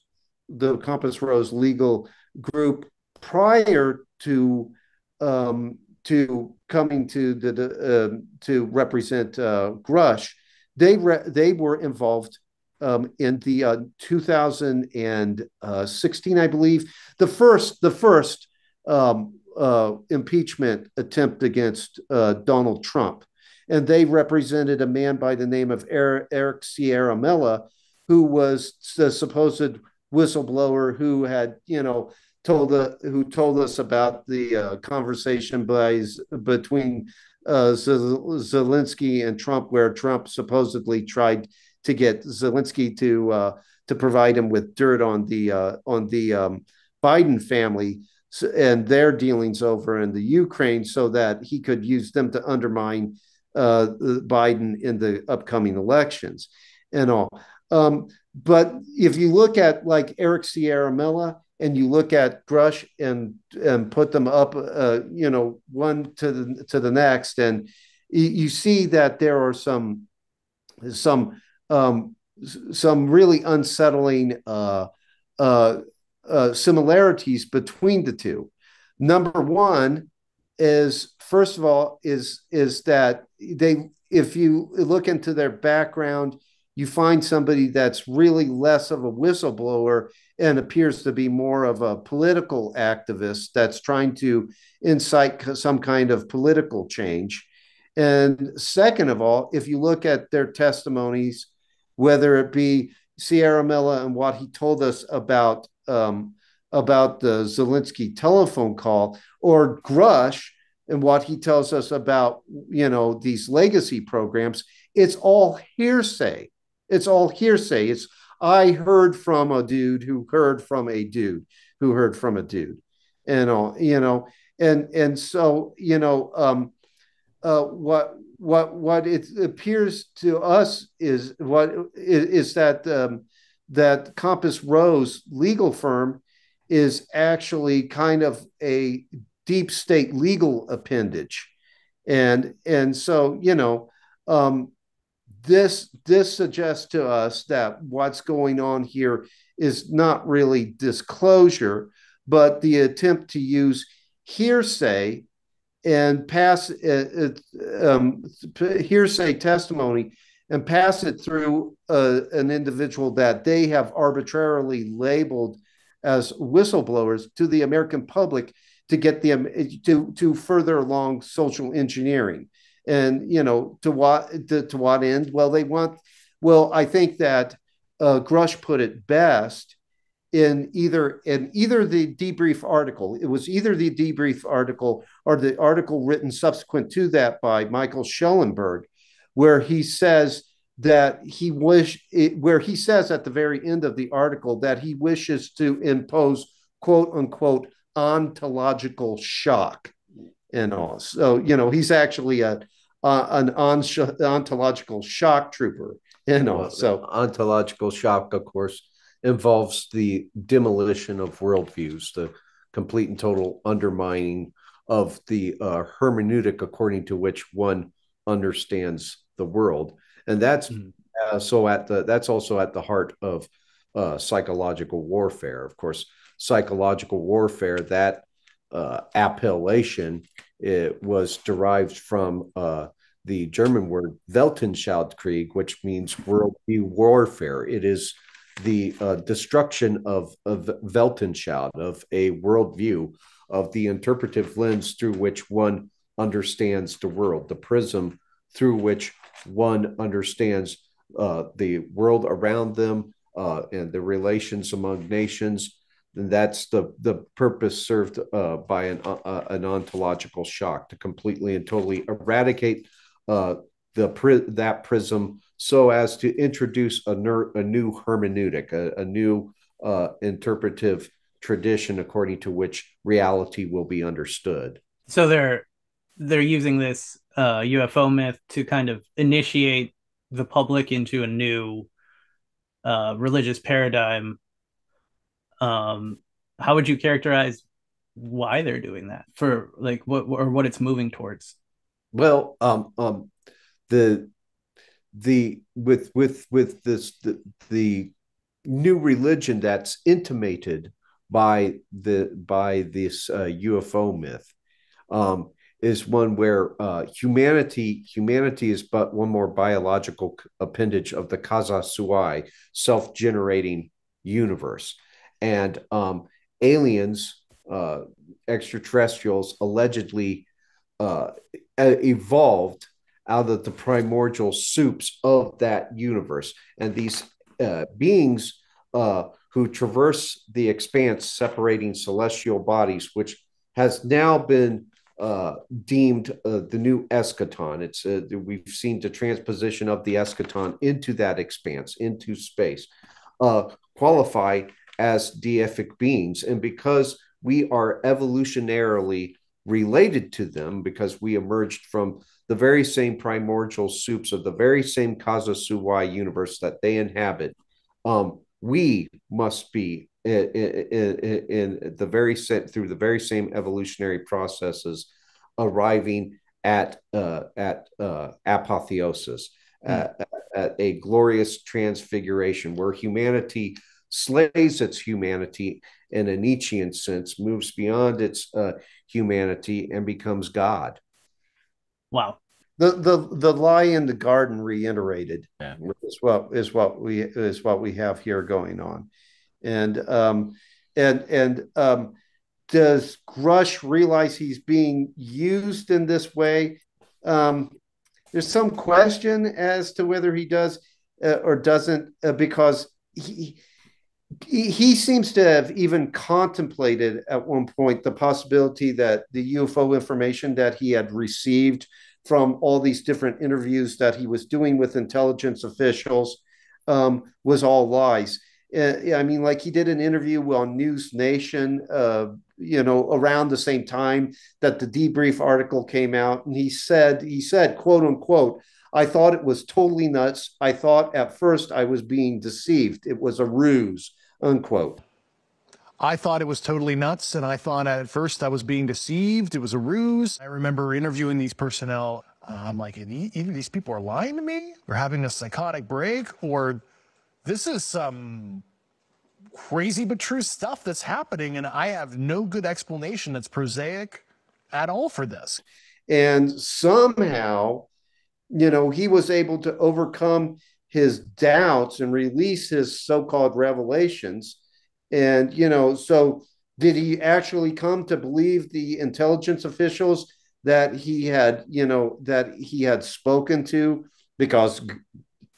the Compass Rose legal group prior to um, to coming to the uh, to represent uh, Grusch, they re- they were involved um, in the uh, 2016, I believe, the first the first um, uh, impeachment attempt against uh, Donald Trump, and they represented a man by the name of Eric, Eric Mella, who was the supposed whistleblower who had you know told the who told us about the uh, conversation by, between uh, Zelensky and Trump, where Trump supposedly tried to get Zelensky to uh, to provide him with dirt on the uh, on the um, Biden family and their dealings over in the Ukraine, so that he could use them to undermine uh, Biden in the upcoming elections and all. Um, but if you look at like Eric Ciaramella and you look at Grusch and and put them up, uh, you know, one to the to the next, and you, you see that there are some some um, some really unsettling uh, uh, uh, similarities between the two. Number one is first of all is is that they if you look into their background you find somebody that's really less of a whistleblower and appears to be more of a political activist that's trying to incite some kind of political change. And second of all, if you look at their testimonies, whether it be Ciaramella and what he told us about um, about the Zelensky telephone call, or Grusch and what he tells us about you know these legacy programs, it's all hearsay. It's all hearsay. It's I heard from a dude who heard from a dude who heard from a dude, and all you know, and and so you know, um, uh, what what what it appears to us is what is, is that um, that Compass Rose legal firm is actually kind of a deep state legal appendage, and and so you know. Um, this this suggests to us that what's going on here is not really disclosure, but the attempt to use hearsay and pass um, hearsay testimony and pass it through uh, an individual that they have arbitrarily labeled as whistleblowers to the American public to get them to to further along social engineering and you know to what to, to what end well they want well i think that uh, grusch put it best in either in either the debrief article it was either the debrief article or the article written subsequent to that by michael shellenberger where he says that he wish it, where he says at the very end of the article that he wishes to impose quote unquote ontological shock and all. So you know he's actually a uh, an on- ontological shock trooper. You know, well, so ontological shock, of course, involves the demolition of worldviews, the complete and total undermining of the uh, hermeneutic according to which one understands the world, and that's mm-hmm. uh, so at the that's also at the heart of uh, psychological warfare. Of course, psychological warfare that uh, appellation it was derived from uh, the German word Weltanschauungskrieg, which means worldview warfare. It is the uh, destruction of, of Weltanschauung, of a worldview, of the interpretive lens through which one understands the world, the prism through which one understands uh, the world around them uh, and the relations among nations, that's the the purpose served uh, by an uh, an ontological shock to completely and totally eradicate uh, the pri- that prism so as to introduce a, ner- a new hermeneutic, a, a new uh, interpretive tradition according to which reality will be understood. So they're they're using this uh, UFO myth to kind of initiate the public into a new uh, religious paradigm. Um, how would you characterize why they're doing that for like what or what it's moving towards? Well, um, um, the the with with with this the, the new religion that's intimated by the by this uh, UFO myth um, is one where uh, humanity humanity is but one more biological appendage of the causa sui self-generating universe, and um, aliens, uh, extraterrestrials, allegedly uh, evolved out of the primordial soups of that universe, and these uh, beings uh, who traverse the expanse separating celestial bodies, which has now been uh, deemed uh, the new eschaton. It's uh, we've seen the transposition of the eschaton into that expanse, into space, uh, qualify as deific beings, and because we are evolutionarily related to them, because we emerged from the very same primordial soups of the very same causa sui universe that they inhabit. Um, we must be in, in, in, the very same through the very same evolutionary processes, arriving at uh, at uh, apotheosis, mm. at, at a glorious transfiguration where humanity slays its humanity in a Nietzschean sense, moves beyond its uh, humanity and becomes God. Wow. The, the the lie in the garden reiterated yeah. is what is what we is what we have here going on, and um, and and um, does Grusch realize he's being used in this way? Um, there's some question as to whether he does uh, or doesn't, uh, because he, he, seems to have even contemplated at one point the possibility that the UFO information that he had received from all these different interviews that he was doing with intelligence officials um, was all lies. Uh, I mean, like he did an interview on News Nation, uh, you know, around the same time that the debrief article came out, and he said, he said, quote unquote, I thought it was totally nuts. I thought at first I was being deceived. It was a ruse, unquote. I thought it was totally nuts, and I thought at first I was being deceived. It was a ruse. I remember interviewing these personnel. Uh, I'm like, either these people are lying to me, or having a psychotic break, or this is some crazy but true stuff that's happening, and I have no good explanation that's prosaic at all for this. And somehow, you know, he was able to overcome his doubts and release his so called revelations and, you know, so did he actually come to believe the intelligence officials that he had, you know, that he had spoken to? Because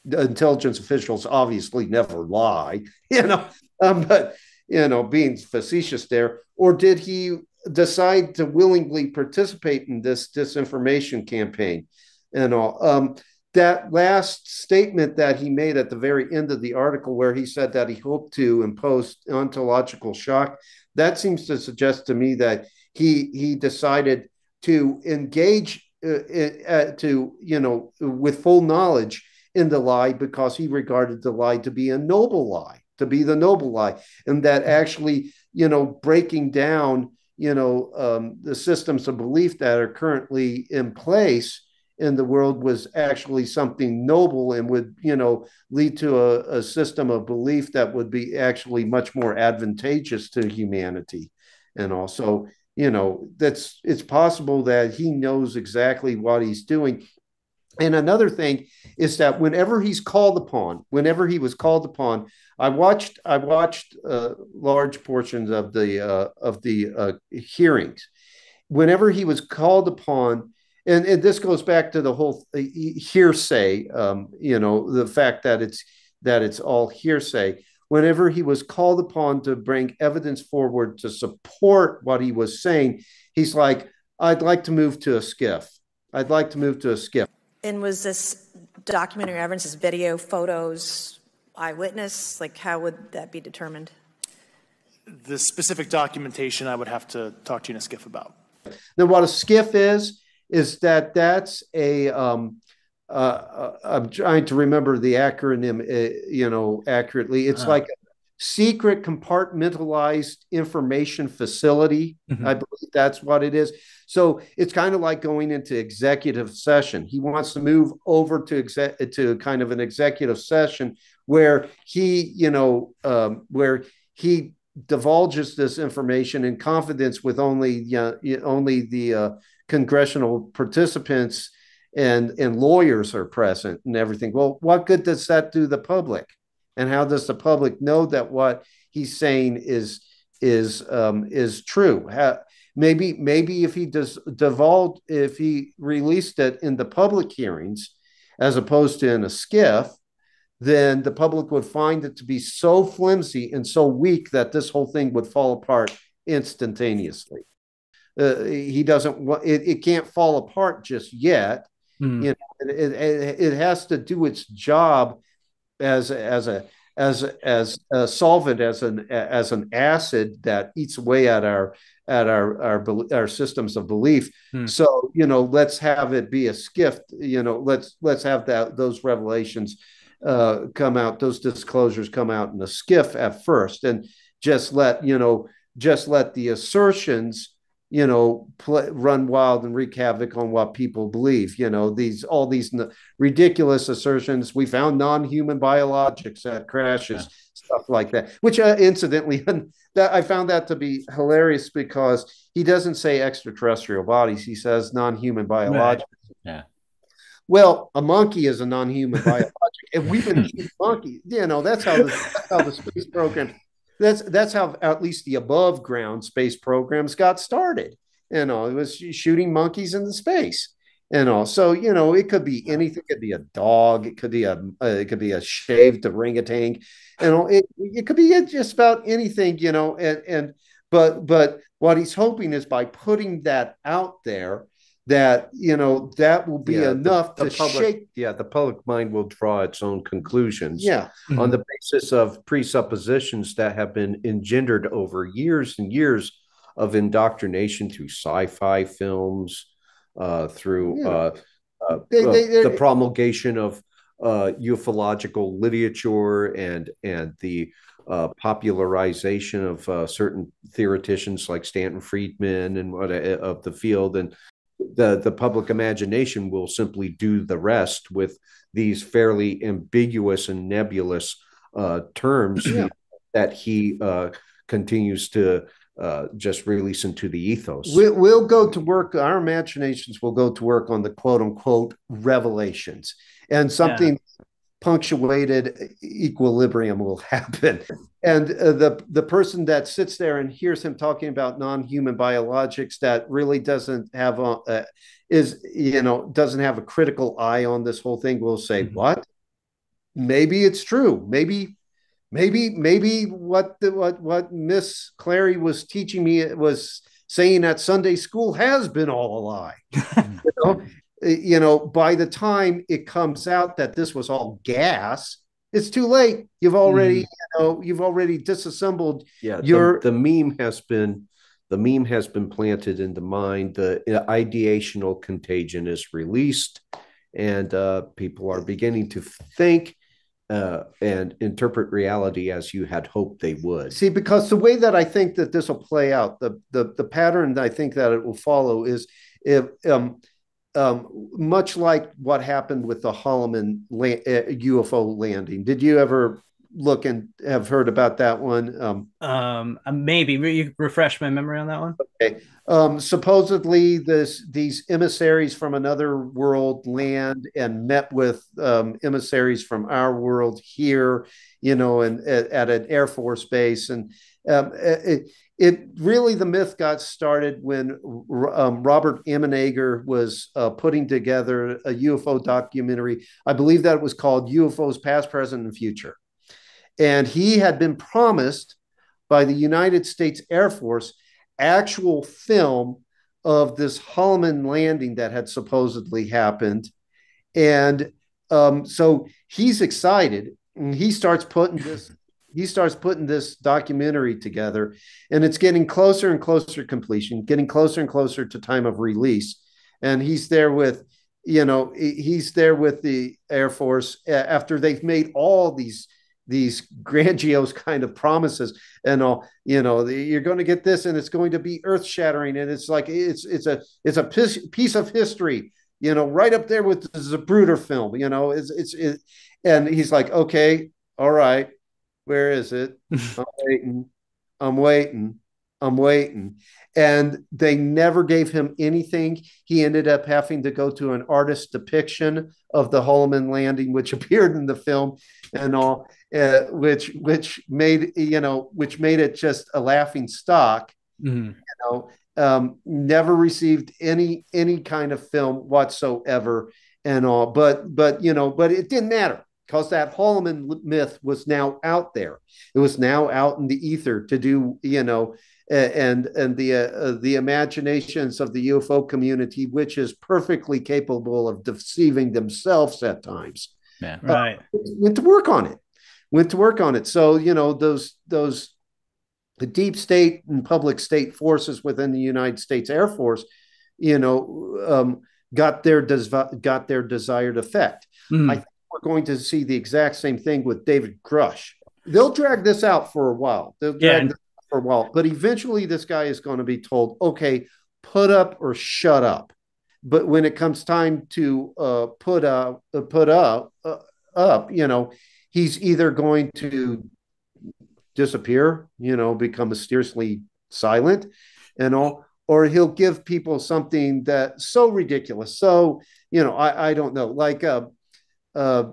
the intelligence officials obviously never lie, you know, um, but, you know, being facetious there. Or did he decide to willingly participate in this disinformation campaign and all? Um, that last statement that he made at the very end of the article, where he said that he hoped to impose ontological shock, that seems to suggest to me that he he decided to engage uh, uh, to you know with full knowledge in the lie because he regarded the lie to be a noble lie, to be the noble lie, and that actually you know breaking down you know um, the systems of belief that are currently in place in the world was actually something noble and would you know lead to a, a, system of belief that would be actually much more advantageous to humanity. And also you know that's it's possible that he knows exactly what he's doing. And another thing is that whenever he's called upon whenever he was called upon i watched i watched uh, large portions of the uh, of the uh, hearings. Whenever he was called upon and, and this goes back to the whole hearsay um, you know the fact that it's that it's all hearsay whenever he was called upon to bring evidence forward to support what he was saying, he's like, I'd like to move to a SCIF I'd like to move to a SCIF And was this documentary evidence, this video, photos, eyewitness? Like, how would that be determined? The specific documentation I would have to talk to you in a SCIF about. Now, what a SCIF is, is that that's a, um, uh, uh I'm trying to remember the acronym, uh, you know, accurately. It's uh like a secret compartmentalized information facility. Mm-hmm. I believe that's what it is. So it's kind of like going into executive session. He wants to move over to exec to kind of an executive session where he, you know, um, where he divulges this information in confidence with only uh, only the uh, congressional participants and and lawyers are present and everything. Well, what good does that do the public? And how does the public know that what he's saying is is um, is true? How, maybe maybe if he does divulge if he released it in the public hearings as opposed to in a SCIF then the public would find it to be so flimsy and so weak that this whole thing would fall apart instantaneously. Uh, he doesn't want it, it can't fall apart just yet. Mm. You know, it, it, it has to do its job as as a as as a solvent as an as an acid that eats away at our at our our our systems of belief hmm. so you know let's have it be a SCIF you know let's let's have that those revelations uh, come out, those disclosures come out in a SCIF at first, and just let you know, just let the assertions, you know, play, run wild and wreak havoc on what people believe. You know, these all these n- ridiculous assertions. We found non-human biologics at crashes, yeah. stuff like that. Which, uh, incidentally, that I found that to be hilarious because he doesn't say extraterrestrial bodies; he says non-human biologics. Right. Yeah. Well, a monkey is a non-human biologic, and we've been eating monkeys. You know, that's how the that's how the space program. That's that's how at least the above ground space programs got started. You know, it was shooting monkeys into space. You know, so you know it could be anything. It could be a dog. It could be a uh, it could be a shaved orangutan. You know, it it could be just about anything. You know, and and but but what he's hoping is by putting that out there that you know that will be yeah, enough the, the to public, shake yeah the public mind will draw its own conclusions yeah mm-hmm. on the basis of presuppositions that have been engendered over years and years of indoctrination through sci-fi films uh, through yeah. uh, uh, they, they, the promulgation of uh, ufological literature and and the uh, popularization of uh, certain theoreticians like Stanton Friedman and what uh, of the field and the the public imagination will simply do the rest with these fairly ambiguous and nebulous uh, terms yeah. that he uh, continues to uh, just release into the ethos. We'll, we'll, go to work. Our imaginations will go to work on the quote unquote revelations and something punctuated equilibrium will happen. And uh, the the person that sits there and hears him talking about non-human biologics that really doesn't have a uh, is you know doesn't have a critical eye on this whole thing will say mm-hmm. what maybe it's true maybe maybe maybe what the, what what miss clary was teaching me was saying at sunday school has been all a lie you know you know, by the time it comes out that this was all gas, it's too late. You've already, mm. you know, you've already disassembled. Yeah, your the, the, meme has been the meme has been planted in the mind. The ideational contagion is released, and uh, people are beginning to think uh, and interpret reality as you had hoped they would. See, because the way that I think that this will play out, the the the pattern I think that it will follow is if um, um, much like what happened with the Holloman la- uh, UFO landing. Did you ever look and have heard about that one? Um, um, uh, maybe you refresh my memory on that one. Okay. Um, supposedly, this these emissaries from another world land and met with um, emissaries from our world here, you know, and at, at an air force base, and um, it, it really the myth got started when um, Robert Emenegger was uh, putting together a UFO documentary. I believe that it was called UFOs Past, Present, and Future. and he had been promised by the United States Air Force actual film of this Holloman landing that had supposedly happened. And um, so he's excited and he starts putting this he starts putting this documentary together and it's getting closer and closer to completion getting closer and closer to time of release. And he's there with you know he's there with the air force after they've made all these these grandiose kind of promises and all you know you're going to get this and it's going to be earth shattering and it's like it's it's a it's a piece of history you know right up there with the Zapruder film you know it's it's it, and he's like okay all right where is it i'm waiting i'm waiting i'm waiting and they never gave him anything he ended up having to go to an artist depiction of the Holloman landing which appeared in the film and all uh, which which made you know which made it just a laughing stock. Mm-hmm. You know, um, never received any any kind of film whatsoever and all. But but you know, but it didn't matter because that Holloman myth was now out there. It was now out in the ether to do you know. and and the uh, the imaginations of the UFO community, which is perfectly capable of deceiving themselves at times, yeah, right, uh, went to work on it went to work on it. So you know those those the deep state and public state forces within the United States Air Force, you know, um, got their des- got their desired effect. Mm. I think we're going to see the exact same thing with David Grusch. They'll drag this out for a while. They'll drag yeah. for a while, but eventually this guy is going to be told, "Okay, put up or shut up." But when it comes time to uh, put up, uh, put up, uh, up, you know, he's either going to disappear, you know, become mysteriously silent and all, or he'll give people something that's so ridiculous. So, you know, I, I don't know, like uh, uh,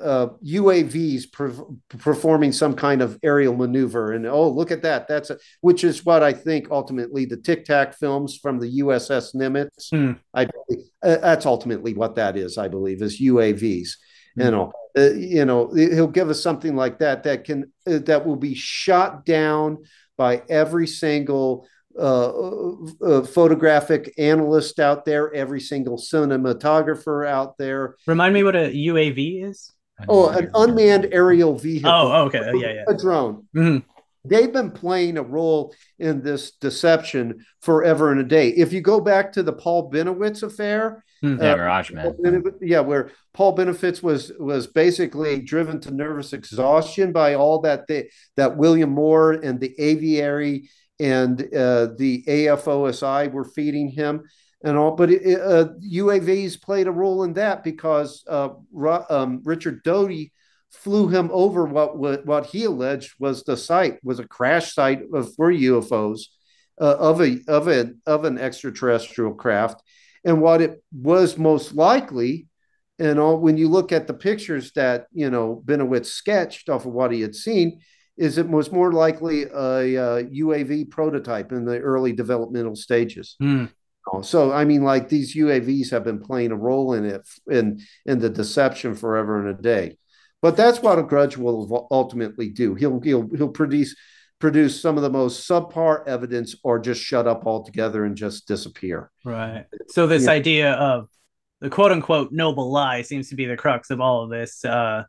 uh, UAVs pre- performing some kind of aerial maneuver, and oh, look at that! That's a, which is what I think ultimately the Tic Tac films from the USS Nimitz. Hmm. I uh, that's ultimately what that is. I believe is UAVs. Hmm. You know, uh, you know, he'll give us something like that that can uh, that will be shot down by every single uh, uh, photographic analyst out there, every single cinematographer out there. Remind me what a UAV is. Oh, an unmanned aerial vehicle. Oh, okay, yeah, yeah, a drone. Mm-hmm they've been playing a role in this deception forever and a day. If you go back to the Paul Bennewitz affair, hmm. yeah, uh, Mirage Man, yeah, where Paul Bennewitz was was basically driven to nervous exhaustion by all that they, that William Moore and the aviary and uh, the AFOSI were feeding him and all. But it, uh, UAVs played a role in that because uh, um, Richard Doty flew him over what what, what he alleged was the site was a crash site of, for UFOs uh, of a of an of an extraterrestrial craft, and what it was most likely, and all when you look at the pictures that you know Bennewitz sketched off of what he had seen, is it was more likely a, a UAV prototype in the early developmental stages. Mm. So I mean, like these UAVs have been playing a role in it in in the deception forever and a day. But that's what a grudge will ultimately do. He'll he'll he'll produce produce some of the most subpar evidence or just shut up altogether and just disappear. Right. So this yeah. idea of the quote unquote noble lie seems to be the crux of all of this. Uh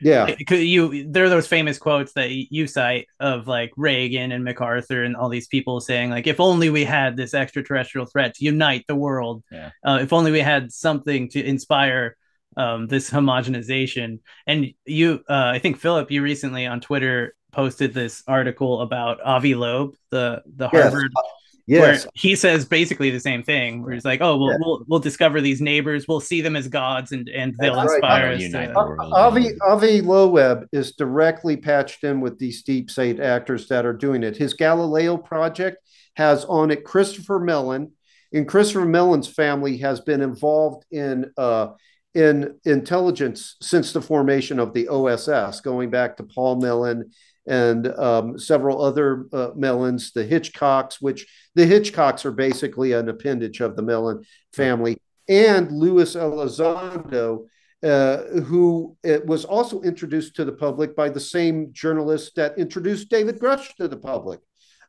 yeah. You there are those famous quotes that you cite of like Reagan and MacArthur and all these people saying like if only we had this extraterrestrial threat to unite the world. Yeah. Uh, if only we had something to inspire um, this homogenization. And you, uh, I think Philip, you recently on Twitter posted this article about Avi Loeb, the the. Harvard. Yes. Where he says basically the same thing, where he's like, "Oh, we'll, yeah. we'll we'll discover these neighbors. We'll see them as gods, and and they'll That's inspire right. us." To... Avi Avi Loeb is directly patched in with these deep state actors that are doing it. His Galileo project has on it Christopher Mellon, and Christopher Mellon's family has been involved in uh, in intelligence since the formation of the OSS, going back to Paul Mellon and um, several other uh, Mellons, the Hitchcocks, which the Hitchcocks are basically an appendage of the Mellon family, and Luis Elizondo uh, who was also introduced to the public by the same journalist that introduced David Grusch to the public,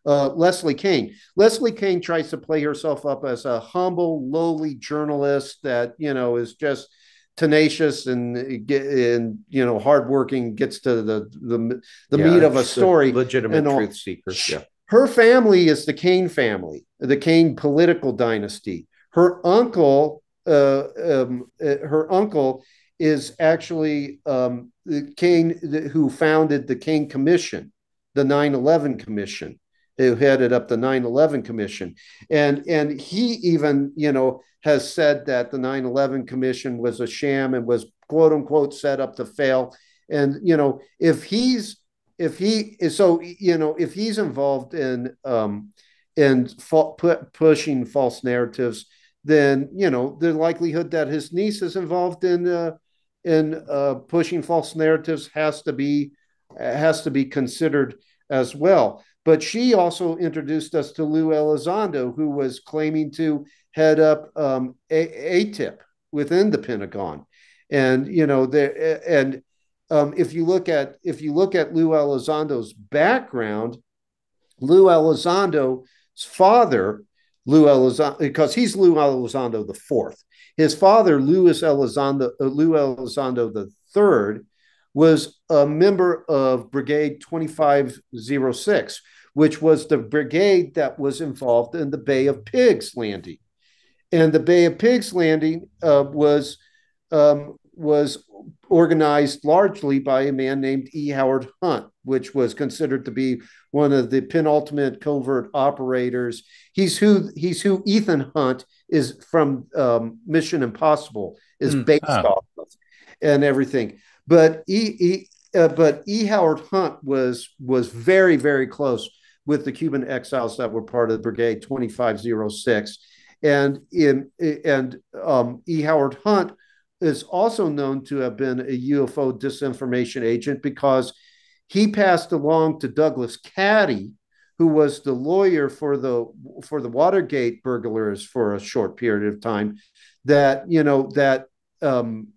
uh, Leslie Kean. Leslie Kean tries to play herself up as a humble, lowly journalist that you know is just tenacious and and you know hardworking, gets to the the the yeah, meat of a story, legitimate truth seeker. Yeah. Her family is the Kean family, the Kean political dynasty. Her uncle, uh, um, uh, her uncle is actually um, the Kean who founded the Kean Commission, the 9/11 Commission, who headed up the 9/11 Commission, and and he even you know has said that the 9/11 Commission was a sham and was quote unquote set up to fail. And you know if he's if he is so you know if he's involved in um, in fa- pushing false narratives, then you know the likelihood that his niece is involved in uh, in uh, pushing false narratives has to be has to be considered as well. But she also introduced us to Lou Elizondo, who was claiming to head up um, AATIP within the Pentagon, and you know there and um, if you look at if you look at Lou Elizondo's background, Lou Elizondo's father, Lou Elizondo, because he's Lou Elizondo the fourth. His father, Louis Elizondo, uh, Lou Elizondo the third, was a member of Brigade 2506, which was the brigade that was involved in the Bay of Pigs landing. And the Bay of Pigs landing uh, was um, was organized largely by a man named E. Howard Hunt, which was considered to be one of the penultimate covert operators. He's who he's who Ethan Hunt is from um, Mission Impossible is mm, based off of, and everything. But E. e uh, but E. Howard Hunt was was very very close with the Cuban exiles that were part of the Brigade 2506, and in and um, E. Howard Hunt is also known to have been a UFO disinformation agent because he passed along to Douglas Caddy, who was the lawyer for the for the Watergate burglars for a short period of time, that you know that um,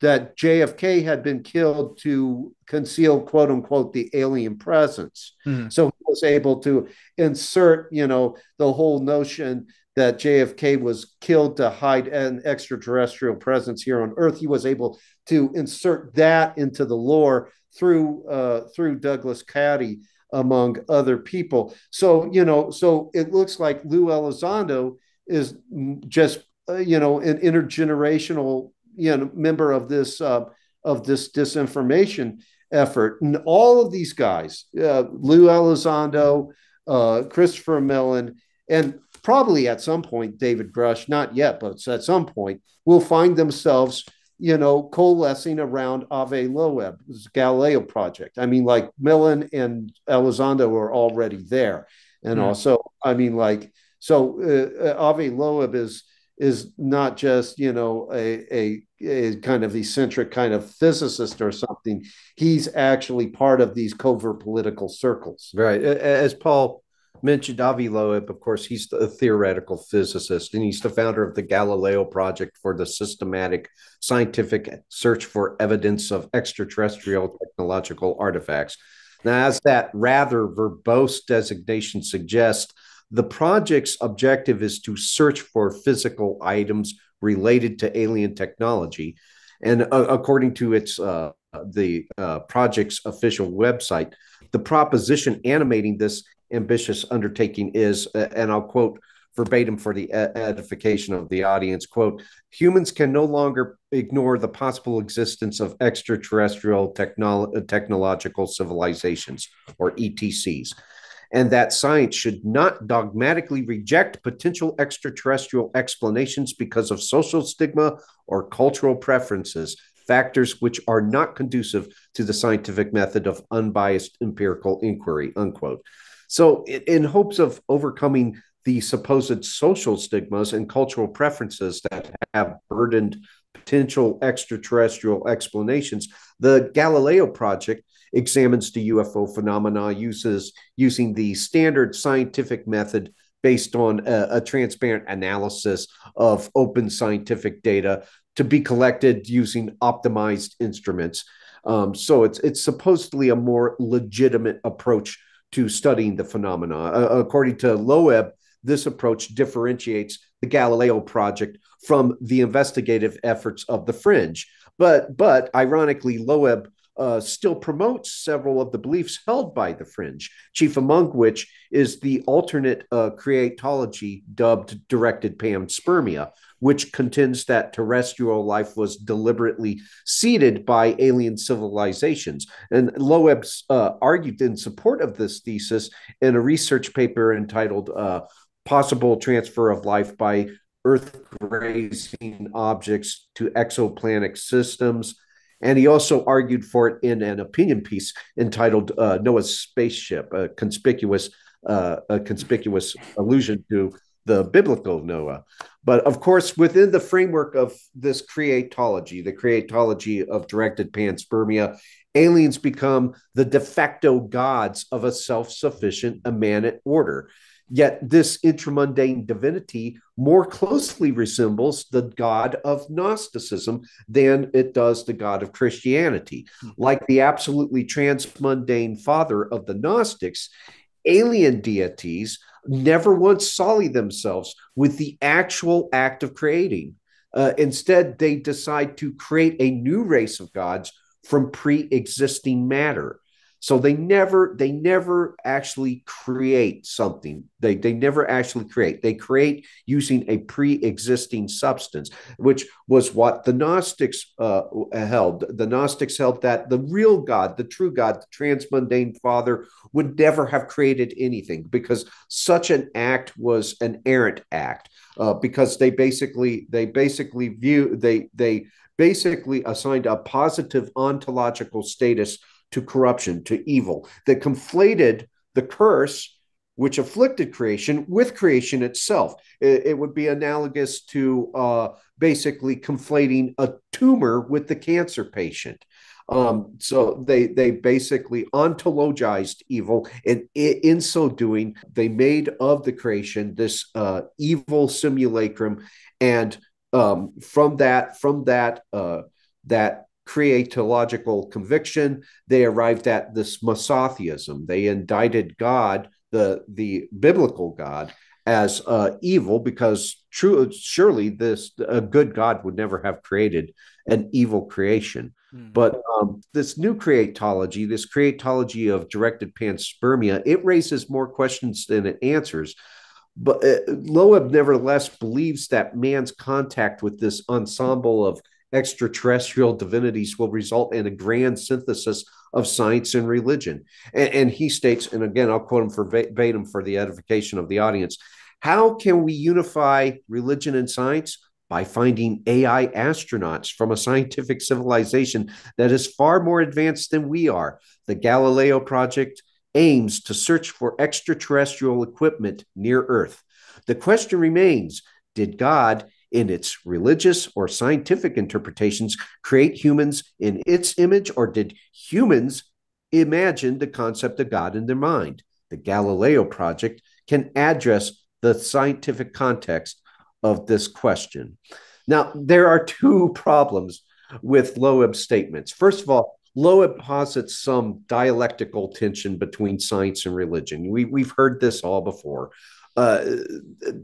that JFK had been killed to conceal quote unquote the alien presence. Mm-hmm. So he was able to insert you know the whole notion that JFK was killed to hide an extraterrestrial presence here on Earth. He was able to insert that into the lore through uh, through Douglas Caddy, among other people. So you know, so it looks like Lou Elizondo is just uh, you know an intergenerational you know member of this uh, of this disinformation effort, and all of these guys, uh, Lou Elizondo, uh, Christopher Mellon, and probably at some point, David Grusch, not yet, but at some point, will find themselves, you know, coalescing around Avi Loeb, Galileo project. I mean, like Mellon and Elizondo are already there. And mm. also, I mean, like, so uh, uh, Avi Loeb is is not just you know a, a, a kind of eccentric kind of physicist or something. He's actually part of these covert political circles. Right, as Paul mentioned Avi Loeb. Of course, he's a theoretical physicist, and he's the founder of the Galileo Project for the systematic scientific search for evidence of extraterrestrial technological artifacts. Now, as that rather verbose designation suggests, the project's objective is to search for physical items related to alien technology. And uh, according to its uh, the uh, project's official website, the proposition animating this ambitious undertaking is, uh, and I'll quote verbatim for the edification of the audience quote humans can no longer ignore the possible existence of extraterrestrial technolo- technological civilizations or etcs and that science should not dogmatically reject potential extraterrestrial explanations because of social stigma or cultural preferences factors which are not conducive to the scientific method of unbiased empirical inquiry unquote. So, in hopes of overcoming the supposed social stigmas and cultural preferences that have burdened potential extraterrestrial explanations, the Galileo Project examines the UFO phenomena uses using the standard scientific method based on a, a, transparent analysis of open scientific data to be collected using optimized instruments. Um, so it's it's supposedly a more legitimate approach to studying the phenomena. Uh, according to Loeb, this approach differentiates the Galileo project from the investigative efforts of the fringe. But but ironically, Loeb uh, still promotes several of the beliefs held by the fringe, chief among which is the alternate uh, creatology dubbed directed panspermia, which contends that terrestrial life was deliberately seeded by alien civilizations. And Loeb uh, argued in support of this thesis in a research paper entitled uh, Possible Transfer of Life by Earth Grazing Objects to Exoplanet Systems. And he also argued for it in an opinion piece entitled uh, Noah's Spaceship, a conspicuous, uh, a conspicuous allusion to the biblical Noah. But of course, within the framework of this creatology, the creatology of directed panspermia, aliens become the de facto gods of a self sufficient immanent order. Yet this intramundane divinity more closely resembles the God of Gnosticism than it does the God of Christianity. Mm-hmm. Like the absolutely transmundane father of the Gnostics, alien deities never once sully themselves with the actual act of creating. Uh, instead, they decide to create a new race of gods from pre existing matter. So they never they never actually create something. They they never actually create. They create using a pre-existing substance, which was what the Gnostics uh, held. The Gnostics held that the real God, the true God, the transmundane Father, would never have created anything because such an act was an errant act. Uh, because they basically they basically view they they basically assigned a positive ontological status to corruption, to evil, that conflated the curse which afflicted creation with creation itself. It, it would be analogous to uh, basically conflating a tumor with the cancer patient. Um, so they they basically ontologized evil, and in so doing, they made of the creation this uh, evil simulacrum, and um, from that from that uh, that creatological conviction, they arrived at this misotheism. They indicted God, the, the biblical God, as uh, evil because true, surely this a good God would never have created an evil creation. Hmm. But um, this new creatology, this creatology of directed panspermia, it raises more questions than it answers. But uh, Loeb nevertheless believes that man's contact with this ensemble of extraterrestrial divinities will result in a grand synthesis of science and religion. And, and he states, and again, I'll quote him verbatim for the edification of the audience how can we unify religion and science? By finding AI astronauts from a scientific civilization that is far more advanced than we are. The Galileo Project aims to search for extraterrestrial equipment near Earth. The question remains Did God in its religious or scientific interpretations create humans in its image, or did humans imagine the concept of God in their mind? The Galileo Project can address the scientific context of this question. Now, there are two problems with Loeb's statements. First of all, Loeb posits some dialectical tension between science and religion. We, we've heard this all before. Uh,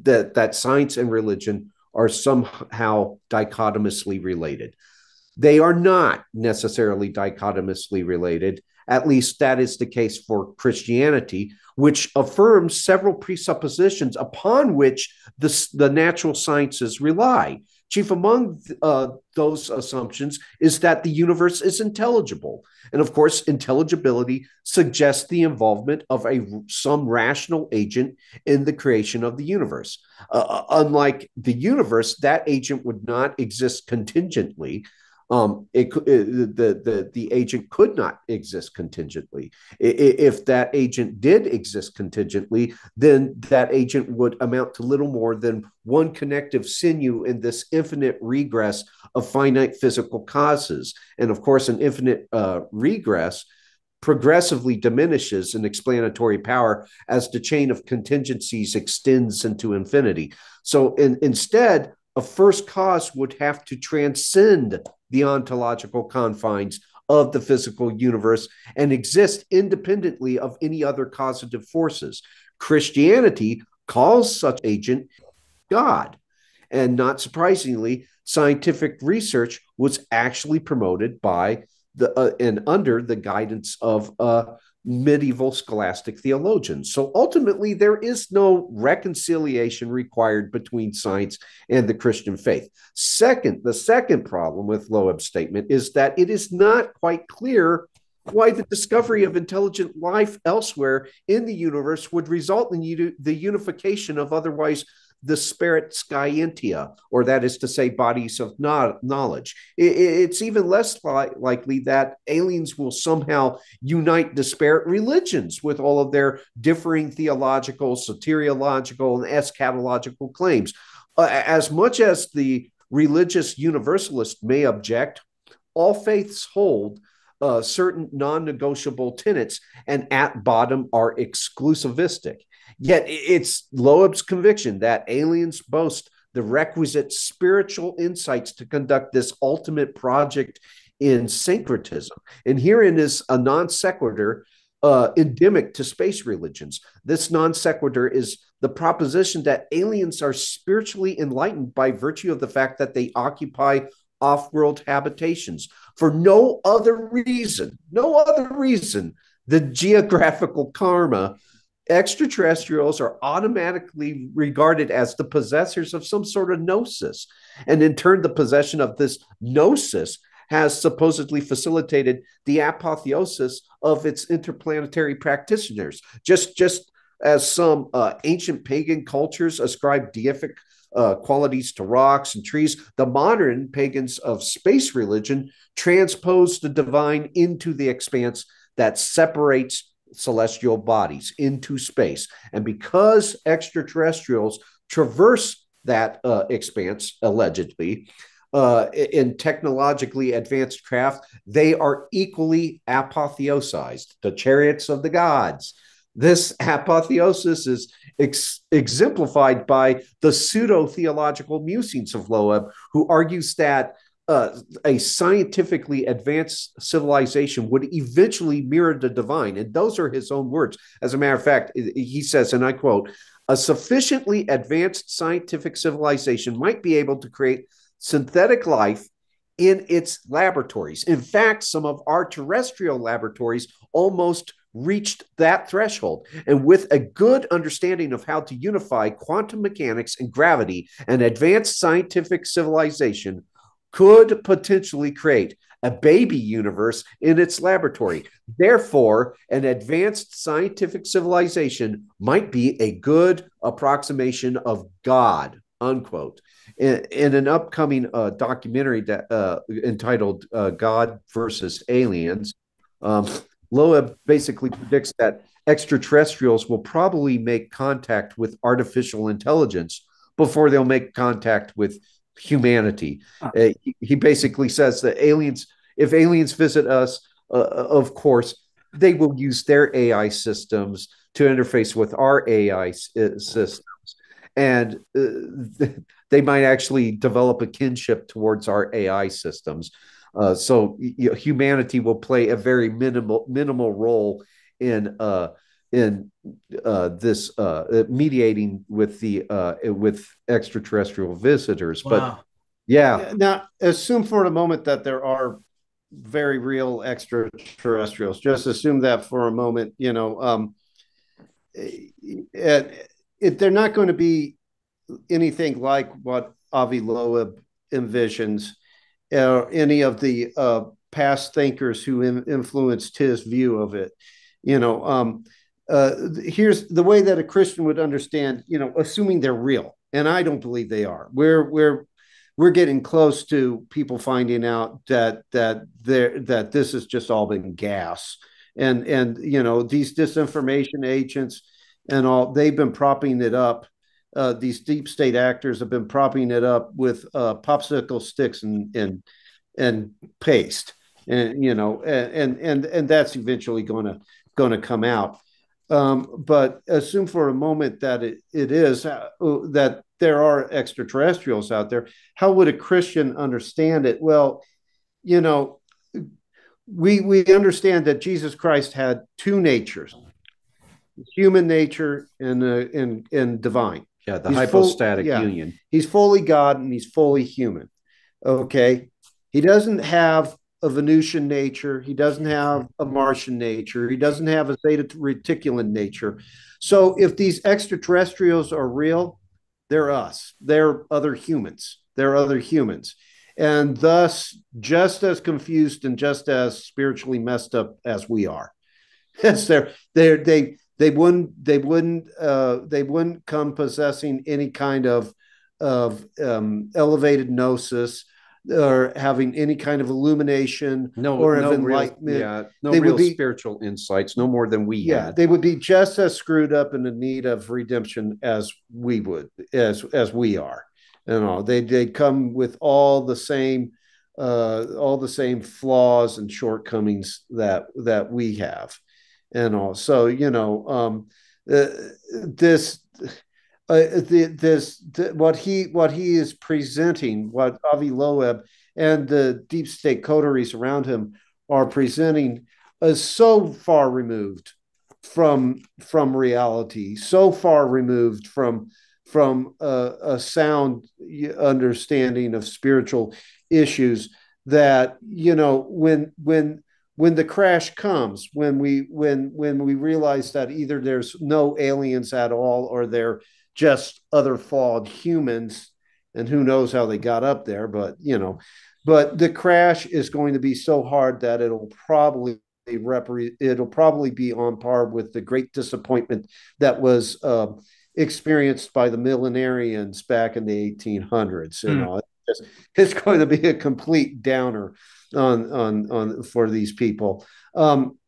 that that science and religion are somehow dichotomously related. They are not necessarily dichotomously related. At least that is the case for Christianity, which affirms several presuppositions upon which the, the natural sciences rely. Chief among uh, those assumptions is that the universe is intelligible. And of course, intelligibility suggests the involvement of a some rational agent in the creation of the universe. Uh, uh unlike the universe, that agent would not exist contingently, um, it, it, the, the, the agent could not exist contingently. If that agent did exist contingently, then that agent would amount to little more than one connective sinew in this infinite regress of finite physical causes. And of course, an infinite uh, regress progressively diminishes in explanatory power as the chain of contingencies extends into infinity. So in, instead, a first cause would have to transcend the ontological confines of the physical universe and exist independently of any other causative forces. Christianity calls such agent God. And not surprisingly, scientific research was actually promoted by the uh, and under the guidance of uh, medieval scholastic theologians. So ultimately, there is no reconciliation required between science and the Christian faith. Second, the second problem with Loeb's statement is that it is not quite clear why the discovery of intelligent life elsewhere in the universe would result in the unification of otherwise disparate scientia, or that is to say, bodies of knowledge. It's even less li- likely that aliens will somehow unite disparate religions with all of their differing theological, soteriological, and eschatological claims. Uh, as much as the religious universalist may object, all faiths hold uh, certain non negotiable tenets and at bottom are exclusivistic. Yet it's Loeb's conviction that aliens boast the requisite spiritual insights to conduct this ultimate project in syncretism. And herein is a non sequitur uh, endemic to space religions. This non sequitur is the proposition that aliens are spiritually enlightened by virtue of the fact that they occupy off world habitations for no other reason, no other reason, the geographical karma extraterrestrials are automatically regarded as the possessors of some sort of gnosis. And in turn, the possession of this gnosis has supposedly facilitated the apotheosis of its interplanetary practitioners. Just, just as some uh, ancient pagan cultures ascribe deific uh, qualities to rocks and trees, the modern pagans of space religion transpose the divine into the expanse that separates celestial bodies into space. And because extraterrestrials traverse that uh, expanse, allegedly, uh, in technologically advanced craft, they are equally apotheosized, the chariots of the gods. This apotheosis is ex- exemplified by the pseudo theological musings of Loeb, who argues that uh, a scientifically advanced civilization would eventually mirror the divine. And those are his own words. As a matter of fact, he says, and I quote, a sufficiently advanced scientific civilization might be able to create synthetic life in its laboratories. In fact, some of our terrestrial laboratories almost reached that threshold. And with a good understanding of how to unify quantum mechanics and gravity, an advanced scientific civilization could potentially create a baby universe in its laboratory. Therefore, an advanced scientific civilization might be a good approximation of God, unquote. In, in an upcoming uh, documentary that, uh, entitled uh, God versus Aliens, um, Loeb basically predicts that extraterrestrials will probably make contact with artificial intelligence before they'll make contact with humanity. Uh, he, he, basically says that aliens, if aliens visit us, uh, uh of course, they will use their AI systems to interface with our AI uh, systems. And uh, they might actually develop a kinship towards our AI systems. Uh, so you know, humanity will play a very minimal minimal role in in uh, this uh, mediating with the uh, with extraterrestrial visitors. Wow. But yeah, now assume for a moment that there are very real extraterrestrials. Just assume that for a moment. You know, um, it, it, they're not going to be anything like what Avi Loeb envisions, or any of the uh, past thinkers who in, influenced his view of it. You know, um, uh, here's the way that a Christian would understand, you know, assuming they're real, and I don't believe they are. We're we're we're getting close to people finding out that that there that this has just all been gas, and and you know these disinformation agents and all they've been propping it up. Uh, these deep state actors have been propping it up with uh, popsicle sticks and and and paste, and you know, and and and that's eventually going to going to come out um, but assume for a moment that it, it is uh, that there are extraterrestrials out there. How would a Christian understand it? Well, you know, we we understand that Jesus Christ had two natures, human nature and uh, and and divine. Yeah, the He's hypostatic full- yeah. union. He's fully God and he's fully human. Okay. He doesn't have a Venusian nature. He doesn't have a Martian nature. He doesn't have a Zeta Reticulan nature. So if these extraterrestrials are real, they're us. They're other humans. They're other humans. And thus, just as confused and just as spiritually messed up as we are. Yes, they're they're they they wouldn't they wouldn't uh, they wouldn't come possessing any kind of of um, elevated gnosis or having any kind of illumination No, or no of real, enlightenment. yeah, no They would real be- spiritual insights, no more than we yeah, had. they would be just as screwed up and in need of redemption as we would, as as we are. You know, they they come with all the same uh all the same flaws and shortcomings that that we have and all so you know um uh, this uh, the, this the, what he what he is presenting what avi loeb and the deep state coteries around him are presenting is so far removed from from reality so far removed from from a, a sound understanding of spiritual issues that you know when when when the crash comes when we when when we realize that either there's no aliens at all or they're just other flawed humans and who knows how they got up there but you know. But the crash is going to be so hard that it'll probably repre- it'll probably be on par with the great disappointment that was uh, experienced by the millenarians back in the 1800s you Hmm. know. It's, it's going to be a complete downer on on on for these people. Um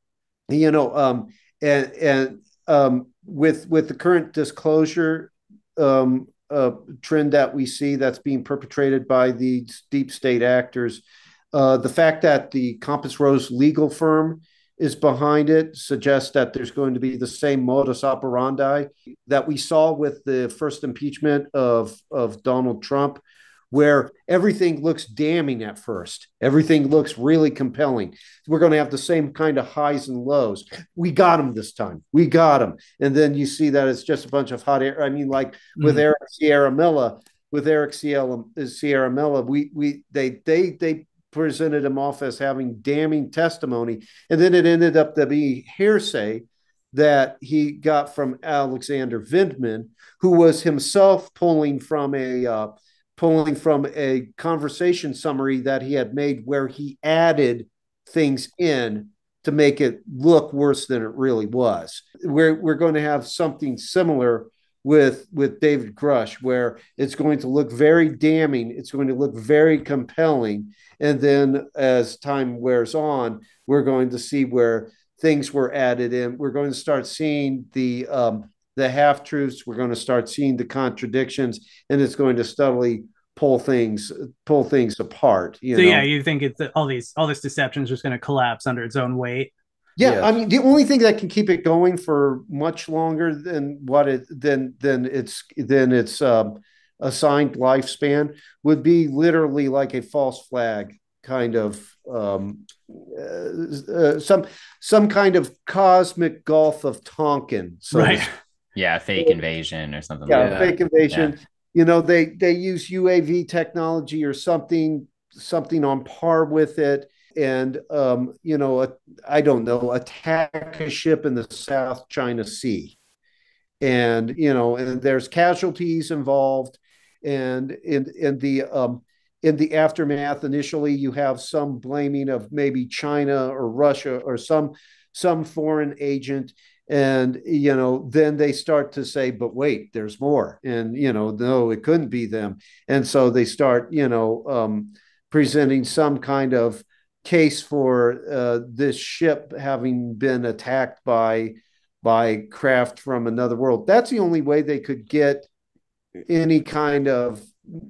you know um and and um with with the current disclosure um uh trend that we see that's being perpetrated by these deep state actors. Uh the fact that the compass rose legal firm is behind it suggests that there's going to be the same modus operandi that we saw with the first impeachment of of Donald Trump where everything looks damning at first. Everything looks really compelling. We're going to have the same kind of highs and lows. We got him this time. We got him. And then you see that it's just a bunch of hot air. I mean, like with Mhm. Eric Ciaramella, with Eric Sierra, Ciaramella, we we they they they presented him off as having damning testimony, and then it ended up to be hearsay that he got from Alexander Vindman, who was himself pulling from a uh, pulling from a conversation summary that he had made where he added things in to make it look worse than it really was. We're we're going to have something similar with with David Grusch, where it's going to look very damning, it's going to look very compelling, and then as time wears on, we're going to see where things were added in. We're going to start seeing the um, the half truths. We're going to start seeing the contradictions, and it's going to steadily pull things pull things apart. You so know? yeah, you think it's all these all this deception is just going to collapse under its own weight? Yeah, Yes. I mean the only thing that can keep it going for much longer than what it than than its than its um, assigned lifespan would be literally like a false flag kind of um, uh, uh, some some kind of cosmic gulf of Tonkin. So right. Yeah, fake invasion or something yeah, like that. fake invasion. You know, they they use UAV technology or something something on par with it, and um, you know, a, I don't know, attack a ship in the South China Sea, and you know, and there's casualties involved, and in in the um, in the aftermath, initially you have some blaming of maybe China or Russia or some some foreign agent and you know then they start to say but wait there's more. And you know no it couldn't be them. And so they start you know um, presenting some kind of case for uh, this ship having been attacked by by craft from another world. That's the only way they could get any kind of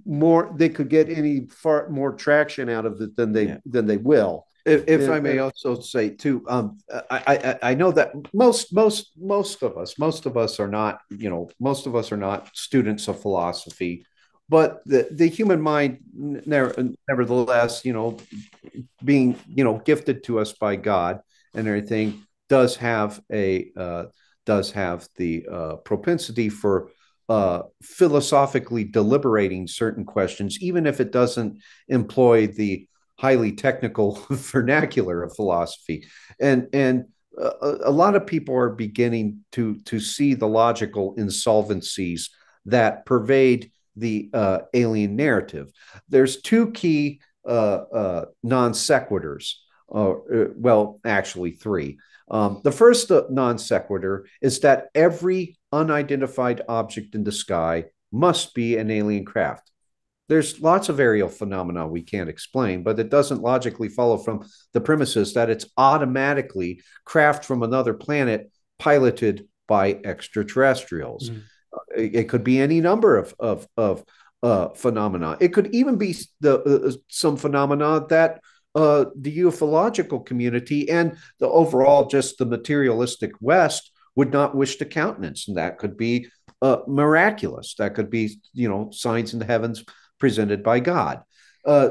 more they could get any far more traction out of it than they Yeah. than they will If, if Yeah, I may uh, also say too, um, I, I I know that most most most of us most of us are not you know most of us are not students of philosophy, but the the human mind nevertheless you know being you know gifted to us by God and everything does have a uh, does have the uh, propensity for uh, philosophically deliberating certain questions, even if it doesn't employ the highly technical vernacular of philosophy. And and a, a lot of people are beginning to to see the logical insolvencies that pervade the uh, alien narrative. There's two key uh, uh, non sequiturs. Uh, well, actually, three. Um, the first uh, non sequitur is that every unidentified object in the sky must be an alien craft. There's lots of aerial phenomena we can't explain, but it doesn't logically follow from the premises that it's automatically craft from another planet piloted by extraterrestrials. Mm. It, could be any number of of of uh, phenomena. It could even be the uh, some phenomena that uh, the ufological community and the overall just the materialistic West would not wish to countenance, and that could be uh, miraculous. That could be you know signs in the heavens presented by God. Uh,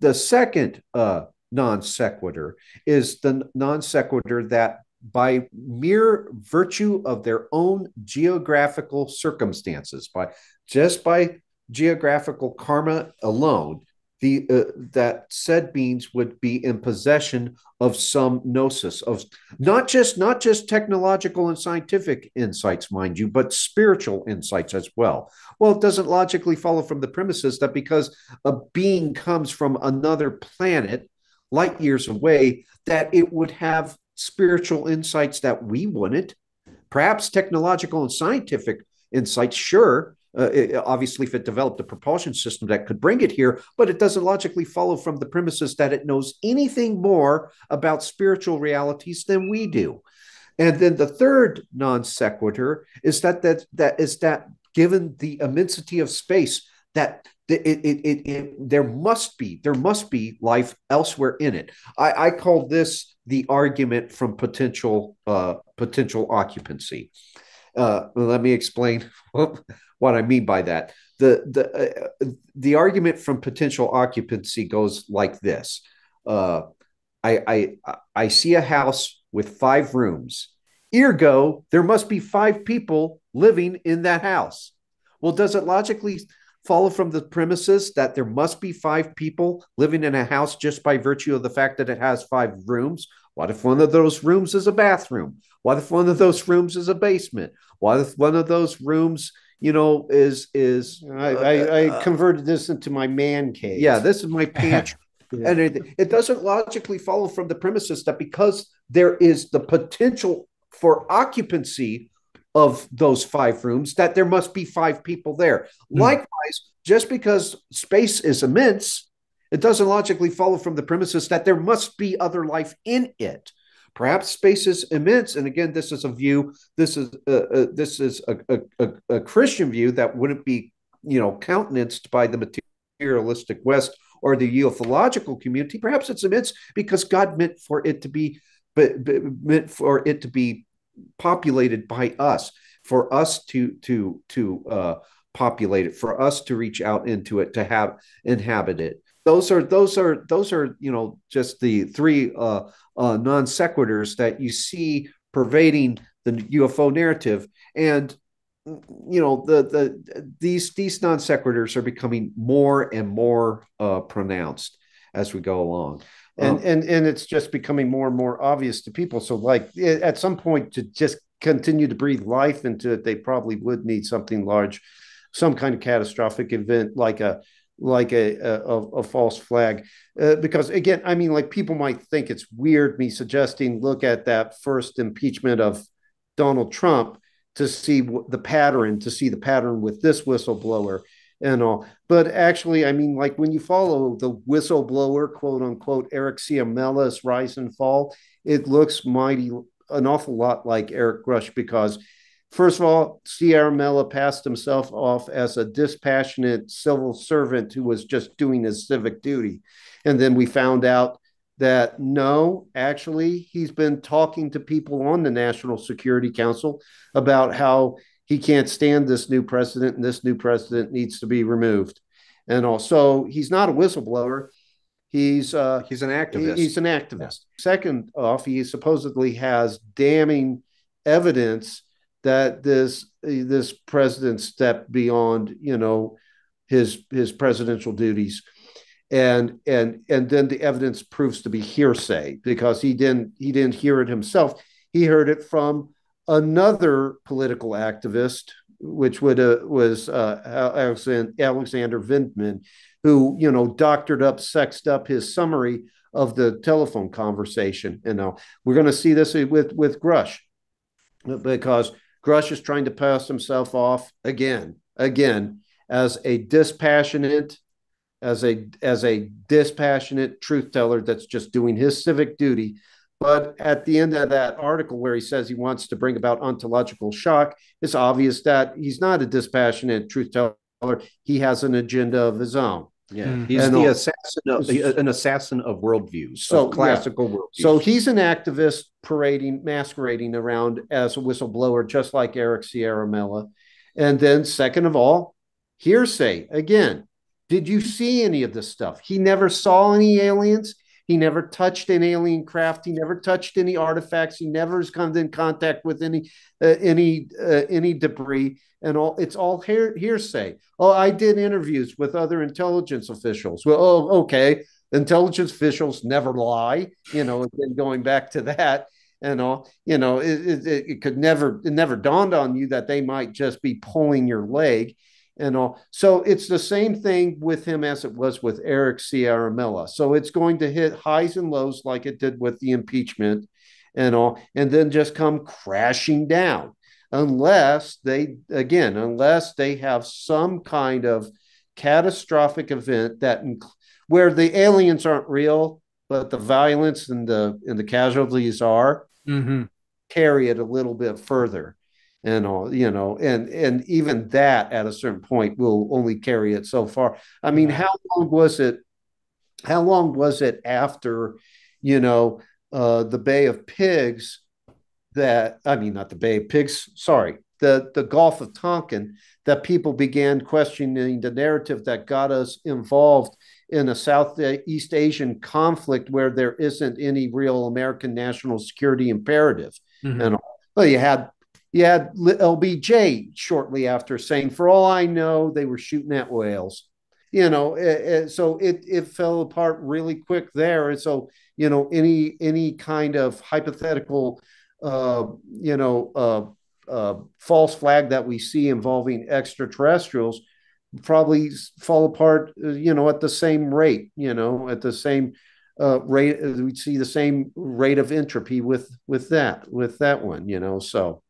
the second uh, non sequitur is the non sequitur that by mere virtue of their own geographical circumstances, by just by geographical karma alone, the uh, that said beings would be in possession of some gnosis of not just not just technological and scientific insights mind you but spiritual insights as well. Well it doesn't logically follow from the premises that because a being comes from another planet light years away that it would have spiritual insights that we wouldn't. Perhaps technological and scientific insights sure uh, it, obviously, if it developed a propulsion system that could bring it here, but it doesn't logically follow from the premises that it knows anything more about spiritual realities than we do. And then the third non sequitur is that that that is that given the immensity of space, that it, it, it, it, there must be there must be life elsewhere in it. I, I call this the argument from potential uh, potential occupancy. Uh, let me explain what I mean by that. The the uh, the argument from potential occupancy goes like this: uh, I I I see a house with five rooms. Ergo, there must be five people living in that house. Well, does it logically follow from the premises that there must be five people living in a house just by virtue of the fact that it has five rooms? What if one of those rooms is a bathroom? What if one of those rooms is a basement? What if one of those rooms you know, is is I, I, I converted this into my man cave. Yeah, this is my pantry. Yeah. And it, it doesn't logically follow from the premises that because there is the potential for occupancy of those five rooms, that there must be five people there. Hmm. Likewise, just because space is immense, it doesn't logically follow from the premises that there must be other life in it. Perhaps space is immense, and again, this is a view. This is uh, uh, this is a, a, a Christian view that wouldn't be, you know, countenanced by the materialistic West or the ufological community. Perhaps it's immense because God meant for it to be, but, but meant for it to be populated by us, for us to to to uh, populate it, for us to reach out into it, to have inhabit it. Those are those are those are you know just the three uh, uh, non sequiturs that you see pervading the UFO narrative, and you know the the these these non sequiturs are becoming more and more uh, pronounced as we go along. and Um, and and it's just becoming more and more obvious to people. So, like at some point, to just continue to breathe life into it, they probably would need something large, some kind of catastrophic event, like a like a a, a false flag. Uh, because again, I mean, like people might think it's weird me suggesting look at that first impeachment of Donald Trump to see the pattern, to see the pattern with this whistleblower and all. But actually, I mean, like when you follow the whistleblower, quote unquote, Eric Ciaramella's rise and fall, it looks mighty an awful lot like Eric Rush because, first of all, Ciaramella passed himself off as a dispassionate civil servant who was just doing his civic duty. And then we found out that no, actually, he's been talking to people on the National Security Council about how he can't stand this new president and this new president needs to be removed. And also, he's not a whistleblower. He's uh, he's an activist. He's an activist. Second off, he supposedly has damning evidence that this this president stepped beyond, you know, his his presidential duties. And and and then the evidence proves to be hearsay because he didn't he didn't hear it himself. He heard it from another political activist which would uh, was uh, Alexander Vindman who you know doctored up sexed up his summary of the telephone conversation. You know we're going to see this with with Grusch because Grusch is trying to pass himself off again again as a dispassionate as a as a dispassionate truth teller that's just doing his civic duty. But at the end of that article where he says he wants to bring about ontological shock it's obvious that he's not a dispassionate truth teller. He has an agenda of his own yeah mm. he's and the assassin of, an assassin of worldviews so of classical yeah. worldviews so he's an activist parading masquerading around as a whistleblower just like eric ciaramella and then second of all hearsay again did you see any of this stuff? He never saw any aliens. He never touched an alien craft. He never touched any artifacts. He never has come in contact with any uh, any uh, any debris. And all it's all hear, hearsay. Oh, I did interviews with other intelligence officials. Well, oh, okay. Intelligence officials never lie. You know, and going back to that, and all you know, it, it, it could never it never dawned on you that they might just be pulling your leg and all. So it's the same thing with him as it was with Eric Ciaramella. So it's going to hit highs and lows like it did with the impeachment and all, and then just come crashing down unless they, again, unless they have some kind of catastrophic event that inc- where the aliens aren't real, but the violence and the and the casualties are. Mm-hmm. Carry it a little bit further and all you know and and even that at a certain point will only carry it so far. I mean how long was it how long was it after you know uh the bay of pigs that i mean not the bay of pigs sorry the the gulf of tonkin that people began questioning the narrative that got us involved in a southeast asian conflict where there isn't any real american national security imperative mm-hmm. and well you had you had LBJ shortly after saying, "For all I know, they were shooting at whales." You know, it, it, so it it fell apart really quick there. And so you know, any any kind of hypothetical, uh, you know, uh, uh, false flag that we see involving extraterrestrials probably fall apart. Uh, you know, at the same rate. You know, at the same uh, rate. We see the same rate of entropy with with that with that one. You know, so.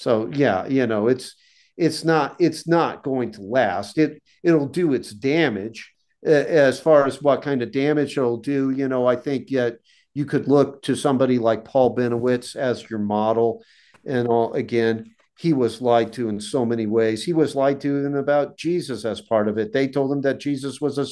So yeah, you know, it's it's not it's not going to last. It it'll do its damage. Uh, as far as what kind of damage it'll do, you know, I think yet you could look to somebody like Paul Bennewitz as your model, and all again. He was lied to in so many ways. He was lied to even about Jesus as part of it. They told him that Jesus was a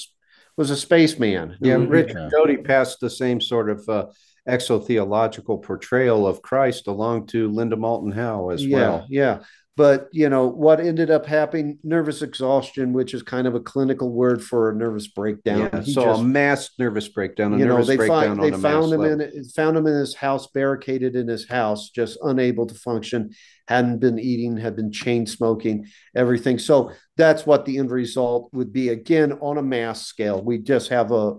was a spaceman. Yeah, Richard Doty passed the same sort of uh, exotheological portrayal of Christ along to Linda Moulton Howe as yeah, well. Yeah. But you know what ended up happening? Nervous exhaustion, which is kind of a clinical word for a nervous breakdown. Yeah, so just, a mass nervous breakdown. A you know, they find they found him level. in found him in his house, barricaded in his house, just unable to function. Hadn't been eating, had been chain smoking, everything. So that's what the end result would be. Again, on a mass scale, we just have a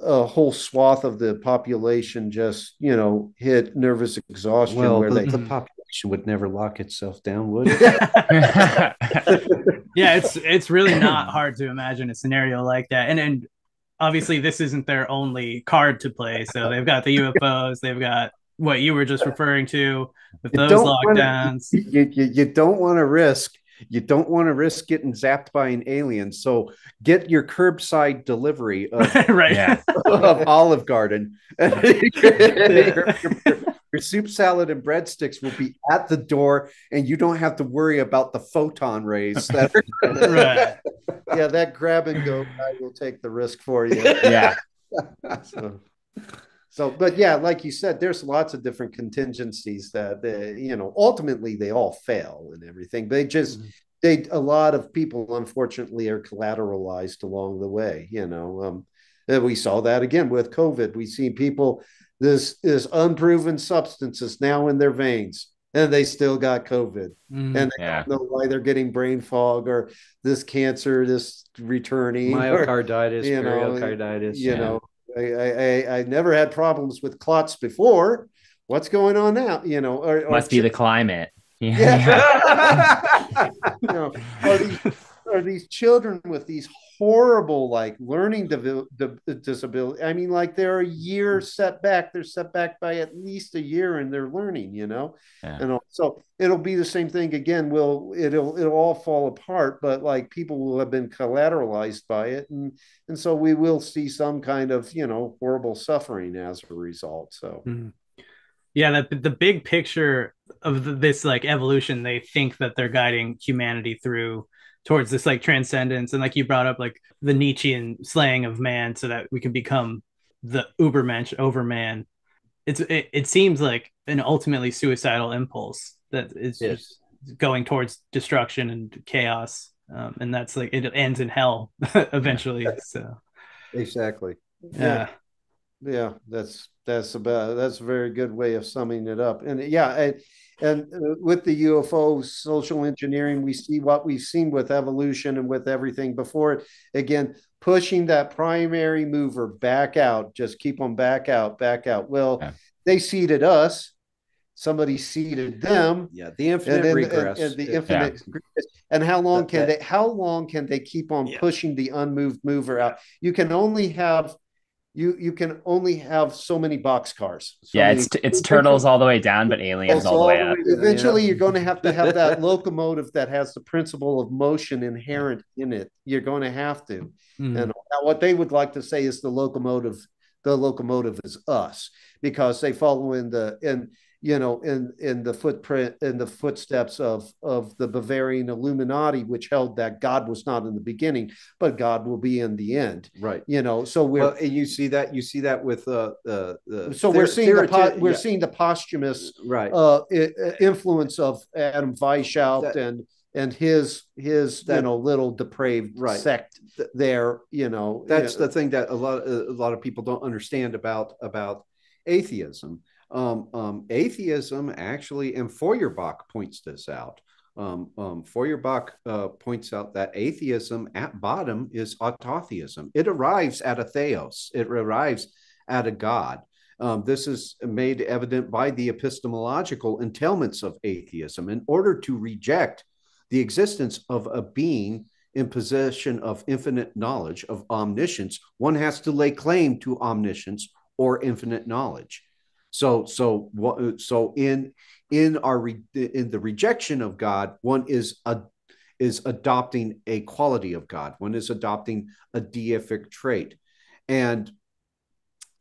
a whole swath of the population just you know hit nervous exhaustion well, where the, they... the population would never lock itself down would it? Yeah it's it's really not hard to imagine a scenario like that. And and obviously this isn't their only card to play. So they've got the ufos they've got what you were just referring to with those lockdowns wanna, you, you, you don't want to risk you don't want to risk getting zapped by an alien. So get your curbside delivery of, right. of Olive Garden. your, your, soup salad and breadsticks will be at the door, and you don't have to worry about the photon rays. That are- right. Yeah, that grab and go guy will take the risk for you. Yeah. so. So, but yeah, like you said, there's lots of different contingencies that they, you know, ultimately they all fail and everything. They just mm-hmm. they a lot of people unfortunately are collateralized along the way. You know, um, and we saw that again with COVID. We see people this this unproven substances now in their veins and they still got COVID, mm, and they yeah. don't know why they're getting brain fog or this cancer, this returning myocarditis, or, you know, pericarditis. You yeah. know, I, I I never had problems with clots before. What's going on now? You know, or, must or be the climate. Yeah. yeah. you know, are these, are these children with these horrible like learning disability. I mean, like they're a year set back. They're set back by at least a year in their learning, you know. Yeah. And so it'll be the same thing again. Will it'll it'll all fall apart, but like people will have been collateralized by it, and and so we will see some kind of you know horrible suffering as a result. So. Mm-hmm. Yeah, the the big picture of this like evolution, they think that they're guiding humanity through towards this like transcendence and like you brought up like the Nietzschean slaying of man so that we can become the Ubermensch overman. It's it, it seems like an ultimately suicidal impulse that is yes. just going towards destruction and chaos. Um, and that's like it ends in hell eventually. Yeah. So exactly. Yeah. Yeah, that's that's about that's a very good way of summing it up. And yeah, and, and uh, with the UFO social engineering, we see what we've seen with evolution and with everything before it. Again, pushing that primary mover back out, just keep them back out, back out. Well, yeah. they seeded us. Somebody seeded them. Yeah, the infinite and, regress. And, and the infinite yeah. And how long that, can that, they? How long can they keep on yeah. pushing the unmoved mover out? You can only have you you can only have so many box cars. So yeah, it's it's turtles all the way down, but aliens all the way up. Eventually, yeah. you're going to have to have that locomotive that has the principle of motion inherent in it. You're going to have to. Mm. And what they would like to say is the locomotive. The locomotive is us because they follow in the in you know, in in the footprint in the footsteps of of the Bavarian Illuminati, which held that God was not in the beginning, but God will be in the end. Right. You know, so we're well, and you see that you see that with uh, uh the so we're seeing the po- we're seeing the posthumous right uh, influence of Adam Weishaupt that, and and his his that, you know little depraved right. sect there you know that's the thing that a lot a lot of people don't understand about about atheism um, um, atheism actually, and Feuerbach points this out. Um, um, Feuerbach uh, points out that atheism at bottom is autotheism. It arrives at a theos, it arrives at a God. Um, this is made evident by the epistemological entailments of atheism. In order to reject the existence of a being in possession of infinite knowledge, of omniscience, one has to lay claim to omniscience or infinite knowledge. So so what so in in our in the rejection of God, one is a is adopting a quality of God. One is adopting a deific trait, and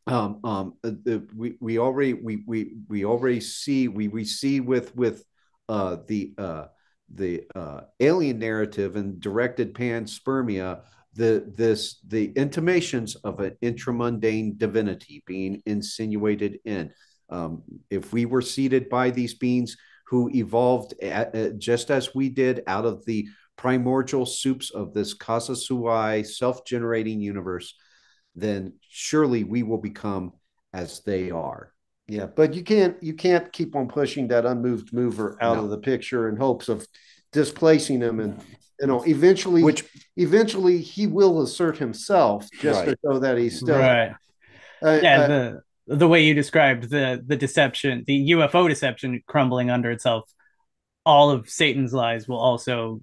um, um, uh, the, we we already we we we already see we we see with with uh, the uh, the uh, alien narrative and directed panspermia the this the intimations of an intramundane divinity being insinuated in. Um, if we were seeded by these beings who evolved at, uh, just as we did out of the primordial soups of this causa sui self-generating universe, then surely we will become as they are. Yeah, but you can't you can't keep on pushing that unmoved mover out no. of the picture in hopes of displacing him and you know eventually which eventually he will assert himself just right. to show that he's still right. uh, yeah uh, the the way you described the the deception the ufo deception crumbling under itself all of satan's lies will also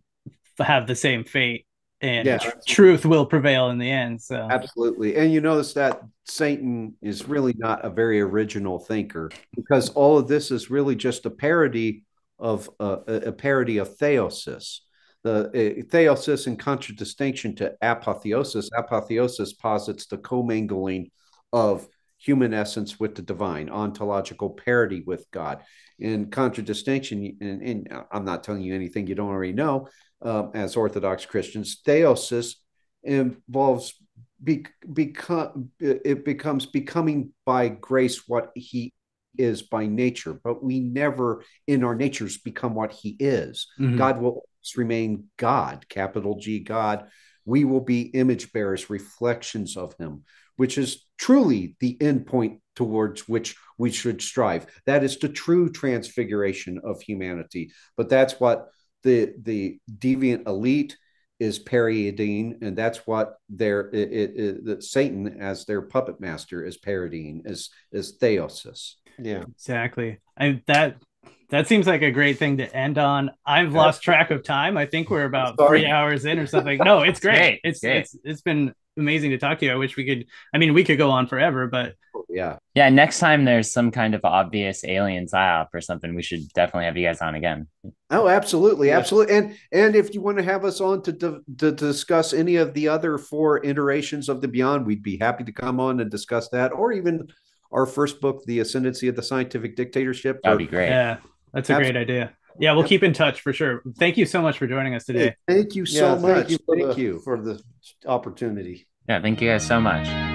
have the same fate and yeah, truth will prevail in the end so. Absolutely. And you notice that satan is really not a very original thinker because all of this is really just a parody of uh, a parody of theosis the uh, theosis in contradistinction to apotheosis. Apotheosis posits the commingling of human essence with the divine, ontological parity with God. In contradistinction, and, and I'm not telling you anything you don't already know, uh, as Orthodox Christians, theosis involves be, become it becomes becoming by grace what he is by nature, but we never in our natures become what he is. Mhm. God will remain God, capital G God. We will be image bearers, reflections of him, which is truly the end point towards which we should strive. That is the true transfiguration of humanity. But that's what the the deviant elite is parodying, and that's what their it, it, it, that Satan as their puppet master is parodying is is theosis. Yeah, Exactly. I that that seems like a great thing to end on. I've lost track of time. I think we're about three hours in or something. No, it's great. great. It's Great. it's it's been amazing to talk to you. I wish we could. I mean, we could go on forever, but Yeah, Yeah, next time there's some kind of obvious alien psyop or something, we should definitely have you guys on again. Oh, absolutely, Yeah. absolutely. And and if you want to have us on to, to to discuss any of the other four iterations of the Beyond, we'd be happy to come on and discuss that, or even our first book, The Ascendancy of the Scientific Dictatorship. That'd or- be great. yeah, that's a great idea. Yeah, we'll keep in touch for sure. Thank you so much for joining us today. Hey, thank you so yeah. much. Thank you for Thank the, you. for the opportunity. Yeah, thank you guys so much.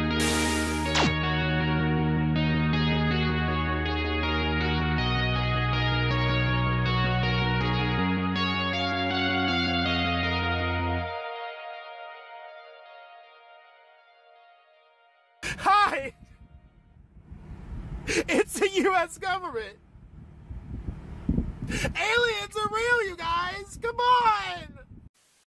U.S. government! Aliens are real, you guys! Come on!